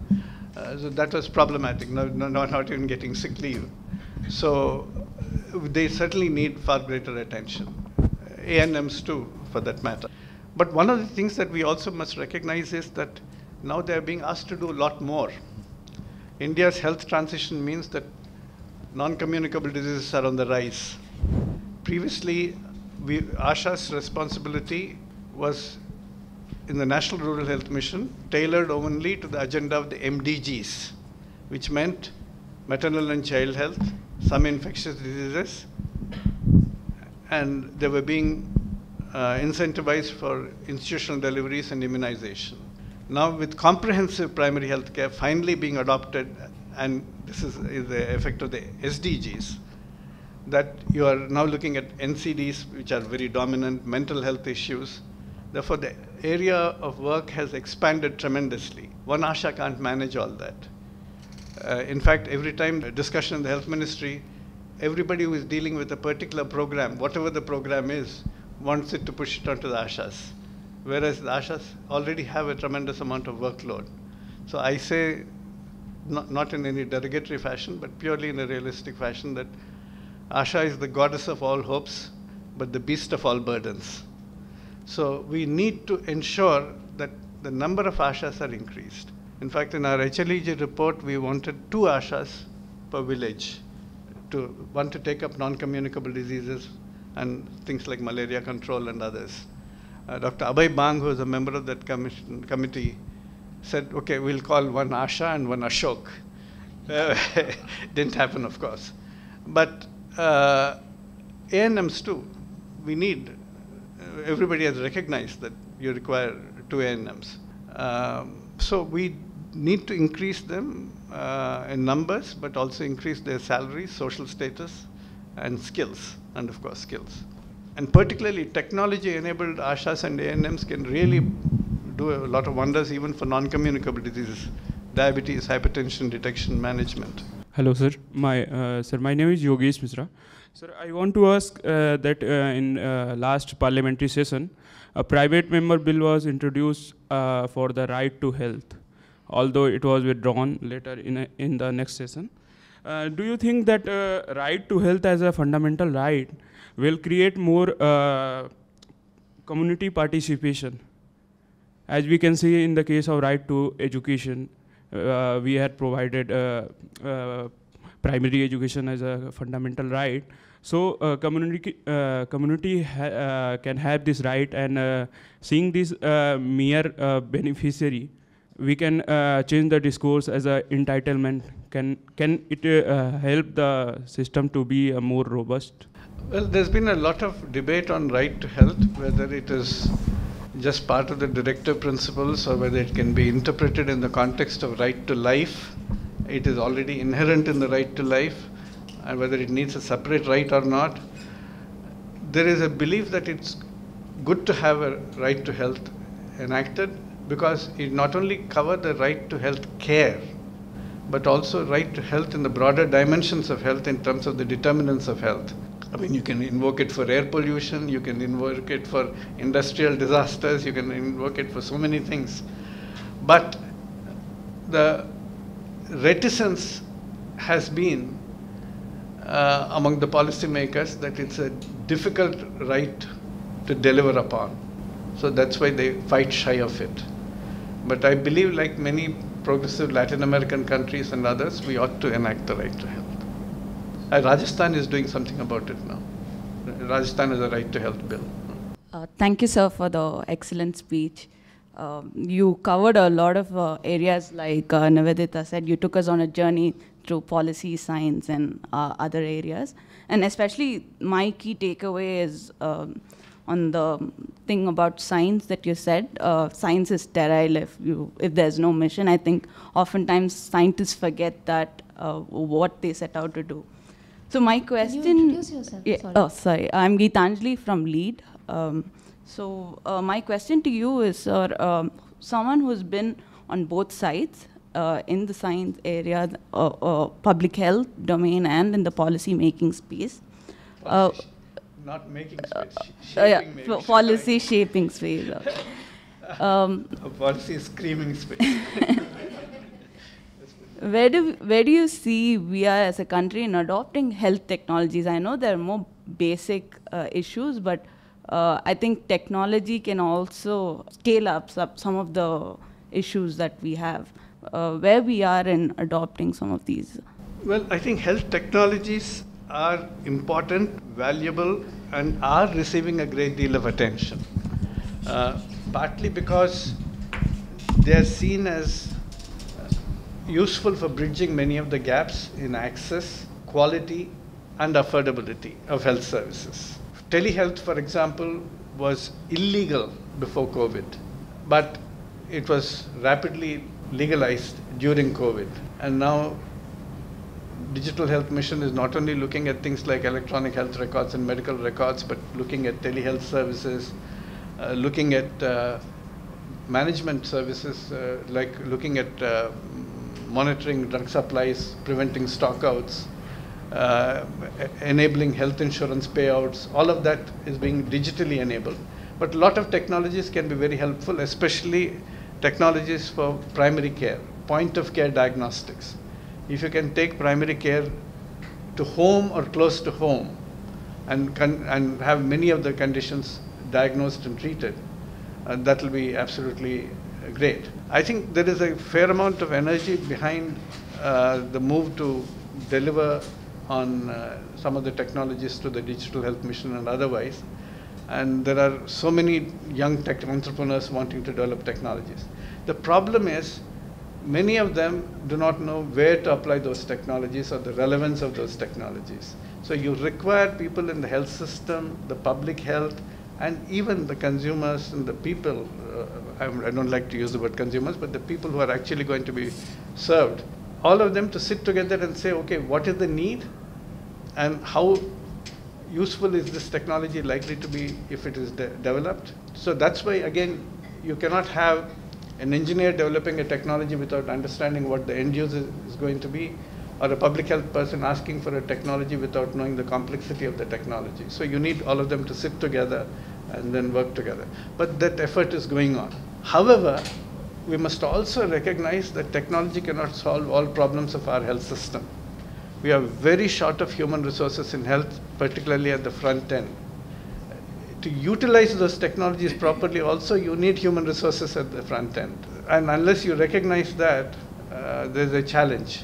uh, so that was problematic, no, no, not, even getting sick leave. So they certainly need far greater attention. ANMs too, for that matter. But one of the things that we also must recognize is that now they are being asked to do a lot more. India's health transition means that non communicable diseases are on the rise. Previously, we, ASHA's responsibility was in the National Rural Health Mission tailored only to the agenda of the MDGs, which meant maternal and child health, some infectious diseases, and they were being uh, incentivized for institutional deliveries and immunization. Now, with comprehensive primary health care finally being adopted, and this is, is the effect of the SDGs, that you are now looking at NCDs, which are very dominant, mental health issues. Therefore, the area of work has expanded tremendously. One ASHA can't manage all that. Uh, in fact, every time a discussion in the health ministry, everybody who is dealing with a particular program, whatever the program is, wants it to push it onto the ASHAs. Whereas the ASHAs already have a tremendous amount of workload. So I say, not, not in any derogatory fashion, but purely in a realistic fashion, that Asha is the goddess of all hopes, but the beast of all burdens. So we need to ensure that the number of Ashas are increased. In fact, in our HLEG report, we wanted two Ashas per village to one to take up non-communicable diseases and things like malaria control and others. Uh, Dr. Abhay Bang, who is a member of that commission, committee, said, okay, we'll call one Asha and one Ashok. [laughs] Didn't happen, of course. But uh, ANMs too, we need, everybody has recognized that you require two ANMs. Um, so we need to increase them uh, in numbers, but also increase their salaries, social status, and skills, and of course skills. And particularly technology-enabled ASHAs and ANMs can really do a lot of wonders even for non-communicable diseases, diabetes, hypertension detection, management. Hello, sir. My uh, sir, my name is Yogesh Misra. Sir, I want to ask uh, that uh, in uh, last parliamentary session, a private member bill was introduced uh, for the right to health, although it was withdrawn later in a, in the next session. Uh, do you think that right to health as a fundamental right will create more community participation? As we can see in the case of right to education, uh, we had provided uh, uh, primary education as a fundamental right. So uh, community uh, community ha can have this right, and seeing this mere beneficiary, we can change the discourse as an entitlement. Can can it help the system to be more robust? Well, there's been a lot of debate on right to health, whether it is just part of the directive principles or whether it can be interpreted in the context of right to life. It is already inherent in the right to life, and whether it needs a separate right or not. There is a belief that it's good to have a right to health enacted because it not only cover the right to health care, but also right to health in the broader dimensions of health in terms of the determinants of health. I mean, you can invoke it for air pollution, you can invoke it for industrial disasters, you can invoke it for so many things. But the reticence has been uh, among the policymakers that it's a difficult right to deliver upon. So that's why they fight shy of it. But I believe, like many progressive Latin American countries and others, we ought to enact the right to health. Uh, Rajasthan is doing something about it now. Rajasthan has a right to health bill. Uh, thank you, sir, for the excellent speech. Um, you covered a lot of uh, areas, like uh, said. You took us on a journey through policy, science, and uh, other areas. And especially, my key takeaway is um, on the thing about science that you said. Uh, science is sterile if you if there's no mission. I think oftentimes scientists forget that uh, what they set out to do. So my question. Can you introduce yourself? Yeah, sorry. Oh, sorry. I'm Geetanjali from LEAD. Um, so uh, my question to you is, sir, um, someone who's been on both sides, uh, in the science area, uh, uh, public health domain, and in the policy making space. Uh, sh- Not making space, sh- uh, yeah, shaping policy shaping space. okay. [laughs] Um, policy screaming space. [laughs] where do where do you see we are as a country in adopting health technologies? I know there are more basic uh, issues, but uh, I think technology can also scale up some, of the issues that we have. Uh, where we are in adopting some of these. Well, I think health technologies are important, valuable, and are receiving a great deal of attention. Uh, partly because they are seen as useful for bridging many of the gaps in access, quality, and affordability of health services. Telehealth, for example, was illegal before COVID, but it was rapidly legalized during COVID. And now Digital Health Mission is not only looking at things like electronic health records and medical records, but looking at telehealth services, uh, looking at uh, management services, uh, like looking at uh, monitoring drug supplies, preventing stockouts, uh, enabling health insurance payouts. All of that is being digitally enabled. But a lot of technologies can be very helpful, especially technologies for primary care, point of care diagnostics. If you can take primary care to home or close to home and, and have many of the conditions diagnosed and treated, uh, that will be absolutely great. I think there is a fair amount of energy behind uh, the move to deliver on uh, some of the technologies to the digital health mission and otherwise. And there are so many young tech entrepreneurs wanting to develop technologies. The problem is, many of them do not know where to apply those technologies or the relevance of those technologies. So you require people in the health system, the public health, and even the consumers and the people, uh, I, don't like to use the word consumers, but the people who are actually going to be served, all of them to sit together and say, okay, what is the need and how useful is this technology likely to be if it is de- developed? So that's why, again, you cannot have an engineer developing a technology without understanding what the end user is going to be, or a public health person asking for a technology without knowing the complexity of the technology. So you need all of them to sit together and then work together. But that effort is going on. However, we must also recognize that technology cannot solve all problems of our health system. We are very short of human resources in health, particularly at the front end. To utilize those technologies properly, also you need human resources at the front end. And unless you recognize that, uh, there's a challenge.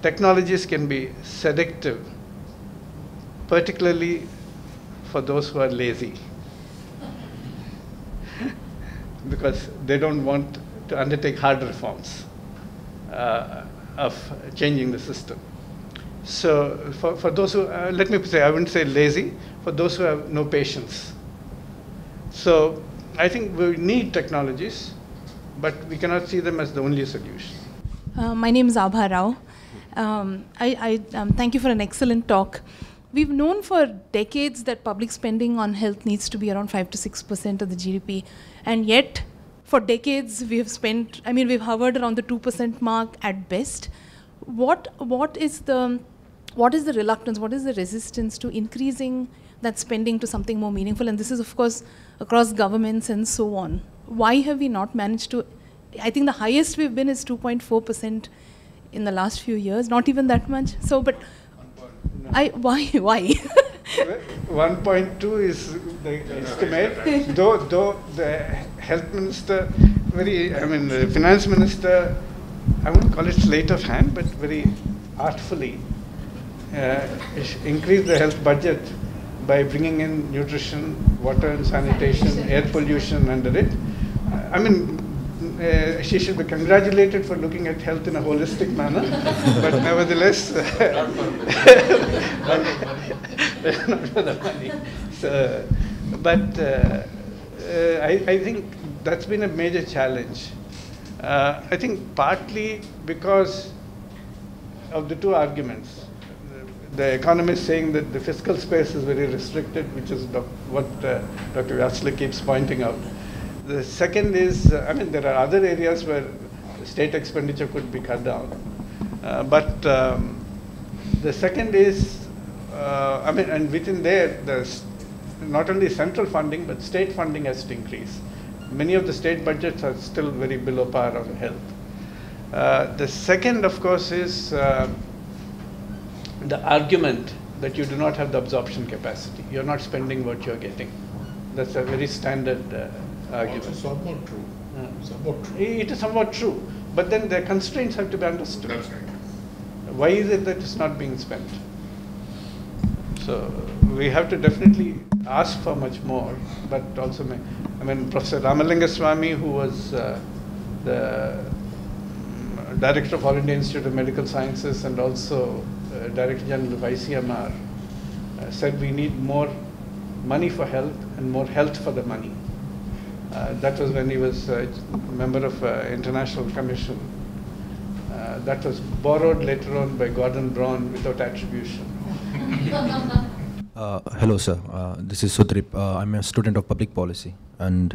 Technologies can be seductive, particularly for those who are lazy. [laughs] because they don't want to undertake hard reforms uh, of changing the system. So for, for those who, uh, let me say, I wouldn't say lazy, for those who have no patience. So I think we need technologies, but we cannot see them as the only solution. Uh, my name is Abha Rao. Um, I, I um, thank you for an excellent talk. We've known for decades that public spending on health needs to be around 5 to 6% of the GDP. And yet, for decades, we have spent, I mean, we've hovered around the 2% mark at best. What, what, is the, what is the reluctance, what is the resistance to increasing that spending to something more meaningful? And this is, of course, across governments and so on. Why have we not managed to? I think the highest we've been is 2.4% in the last few years, not even that much. So, but I why why? 1.2 is the estimate, though, though the health minister, very, I mean, the finance minister, I won't call it sleight of hand, but very artfully uh, increased the health budget by bringing in nutrition, water and sanitation, air pollution under it. Uh, I mean, uh, she should be congratulated for looking at health in a holistic manner, but nevertheless, not for the money. So, but uh, uh, I, think that's been a major challenge. Uh, I think partly because of the two arguments. The economist saying that the fiscal space is very restricted, which is what Dr. Vyasulu keeps pointing out. The second is, uh, I mean, there are other areas where state expenditure could be cut down. Uh, but um, the second is, uh, I mean, and within there, there's not only central funding, but state funding has to increase. Many of the state budgets are still very below par on health. Uh, the second, of course, is uh, the argument that you do not have the absorption capacity. You're not spending what you're getting. That's a very standard uh, somewhat true. Uh, Somewhat true. It is somewhat true, but then the constraints have to be understood. That's right. Why is it that it's not being spent? So we have to definitely ask for much more, but also, ma- I mean, Professor Ramalingaswami, who was uh, the mm, director of All India Institute of Medical Sciences and also uh, Director General of ICMR, uh, said we need more money for health and more health for the money. Uh, that was when he was uh, a member of uh, International Commission. Uh, that was borrowed later on by Gordon Brown without attribution. [laughs] Uh, hello, sir. Uh, this is Sudrip. Uh, I'm a student of public policy, and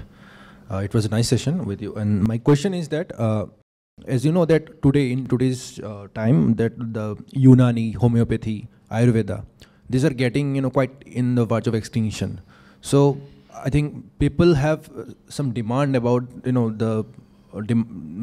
uh, it was a nice session with you. And my question is that, uh, as you know, that today in today's uh, time, that the Unani, homeopathy, Ayurveda, these are getting you know quite in the verge of extinction. So I think people have uh, some demand about you know the uh,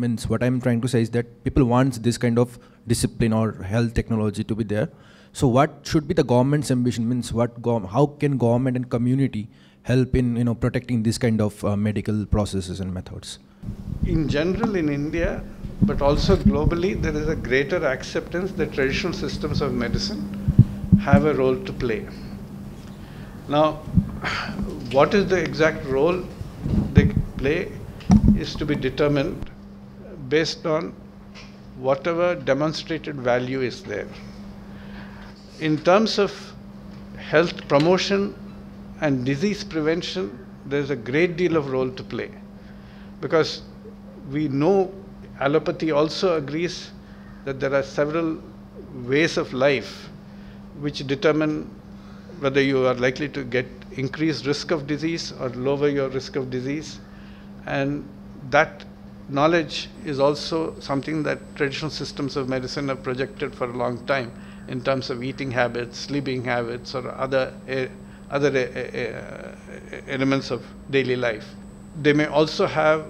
means what I'm trying to say is that people want this kind of discipline or health technology to be there. So what should be the government's ambition? Means what? How can government and community help in you know protecting this kind of uh, medical processes and methods? In general, in India, but also globally, there is a greater acceptance that traditional systems of medicine have a role to play. Now, what is the exact role they play is to be determined based on whatever demonstrated value is there. In terms of health promotion and disease prevention, there's a great deal of role to play because we know allopathy also agrees that there are several ways of life which determine whether you are likely to get increased risk of disease or lower your risk of disease and that knowledge is also something that traditional systems of medicine have projected for a long time in terms of eating habits, sleeping habits, or other eh, other eh, eh, elements of daily life. They may also have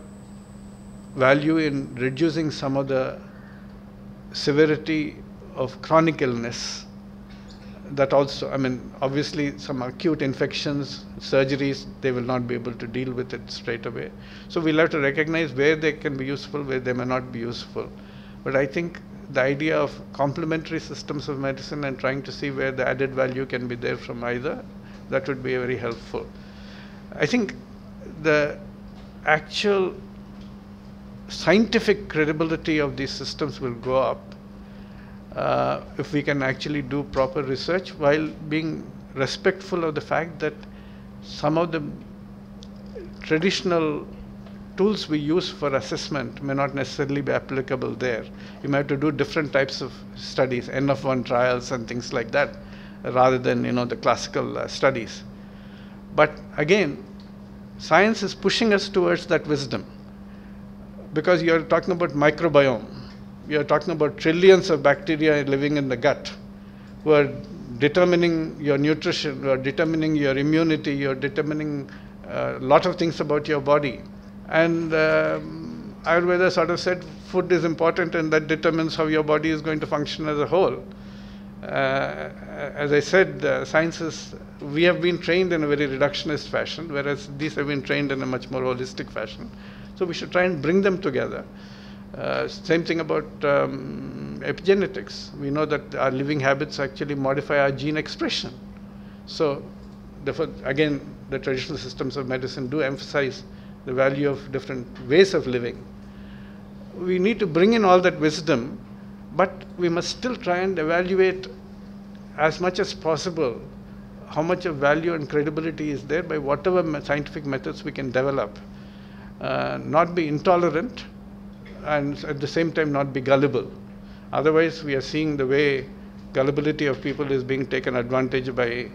value in reducing some of the severity of chronic illness. That also, I mean, obviously, some acute infections, surgeries, they will not be able to deal with it straight away. So we'll have to recognize where they can be useful, where they may not be useful. But I think the idea of complementary systems of medicine and trying to see where the added value can be there from either, that would be very helpful. I think the actual scientific credibility of these systems will go up uh, if we can actually do proper research while being respectful of the fact that some of the traditional tools we use for assessment may not necessarily be applicable there. You may have to do different types of studies, N of one trials and things like that, rather than you know the classical uh, studies. But again, science is pushing us towards that wisdom because you're talking about microbiome. You're talking about trillions of bacteria living in the gut who are determining your nutrition, who are determining your immunity, you're determining a lot of things about your body. And um, Ayurveda sort of said food is important and that determines how your body is going to function as a whole. Uh, as I said, uh, sciences, we have been trained in a very reductionist fashion, whereas these have been trained in a much more holistic fashion. So we should try and bring them together. Uh, same thing about um, epigenetics. We know that our living habits actually modify our gene expression. So, therefore, again, the traditional systems of medicine do emphasize the value of different ways of living. We need to bring in all that wisdom, but we must still try and evaluate as much as possible how much of value and credibility is there by whatever scientific methods we can develop. Uh, not be intolerant and at the same time not be gullible. Otherwise, we are seeing the way gullibility of people is being taken advantage by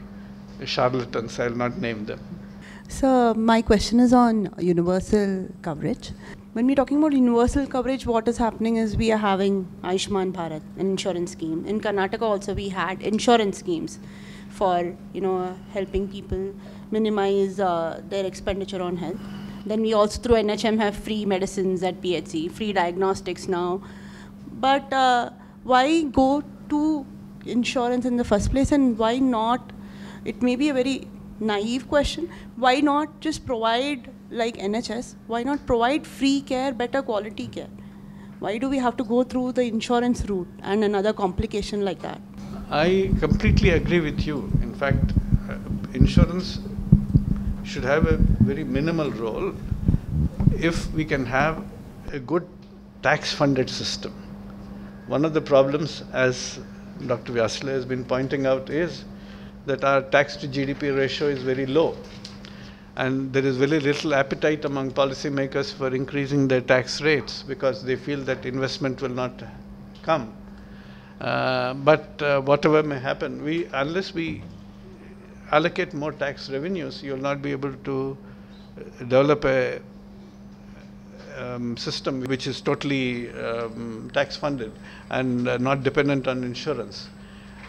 charlatans. I'll not name them. So my question is on universal coverage. when we're talking about universal coverage, what is happening is we are having Ayushman Bharat, an insurance scheme. In Karnataka also we had insurance schemes for you know helping people minimize uh, their expenditure on health. Then we also through NHM have free medicines at PHC, free diagnostics now. But uh, why go to insurance in the first place, and why not? It may be a very naive question. Why not just provide like NHS? Why not provide free care, better quality care? Why do we have to go through the insurance route and another complication like that? I completely agree with you. In fact, uh, insurance should have a very minimal role if we can have a good tax funded system. One of the problems, as Dr. Vyasulu has been pointing out, is that our tax to GDP ratio is very low. And there is very little appetite among policymakers for increasing their tax rates because they feel that investment will not come. Uh, but uh, whatever may happen, we unless we allocate more tax revenues, you will not be able to uh, develop a um, system which is totally um, tax funded and uh, not dependent on insurance.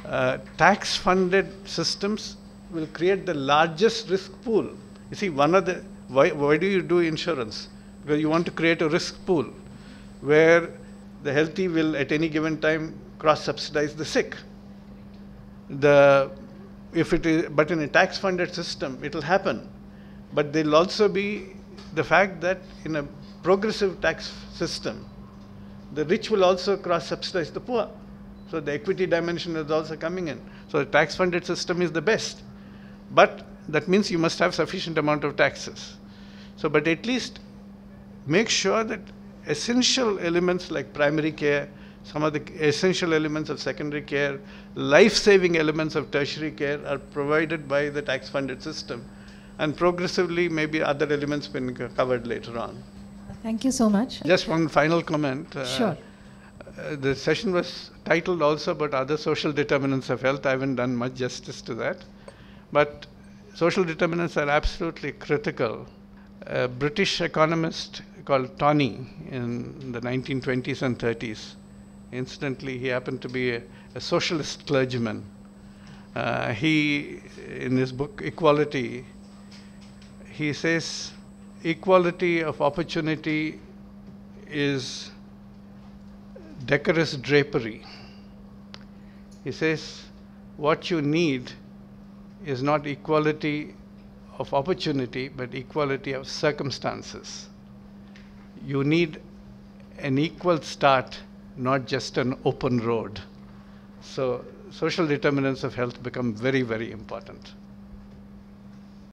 Uh, tax funded systems will create the largest risk pool. You see, one of the why, why do you do insurance? Because you want to create a risk pool where the healthy will at any given time cross subsidize the sick. The if it is, but in a tax funded system, it will happen. But there'll also be the fact that in a progressive tax system, the rich will also cross subsidize the poor. So the equity dimension is also coming in. So the tax funded system is the best. But that means you must have sufficient amount of taxes. So, but at least make sure that essential elements like primary care, some of the essential elements of secondary care, life-saving elements of tertiary care are provided by the tax-funded system. And progressively, maybe other elements been covered later on. Thank you so much. Just one final comment. Uh, Sure. uh, the session was titled also about other social determinants of health. I haven't done much justice to that. But social determinants are absolutely critical. A British economist called Tawney in the 1920s and 30s, incidentally, he happened to be a, a socialist clergyman. Uh, he, in his book Equality, he says equality of opportunity is decorous drapery. He says, what you need is not equality of opportunity, but equality of circumstances. You need an equal start, not just an open road. So, social determinants of health become very, very important.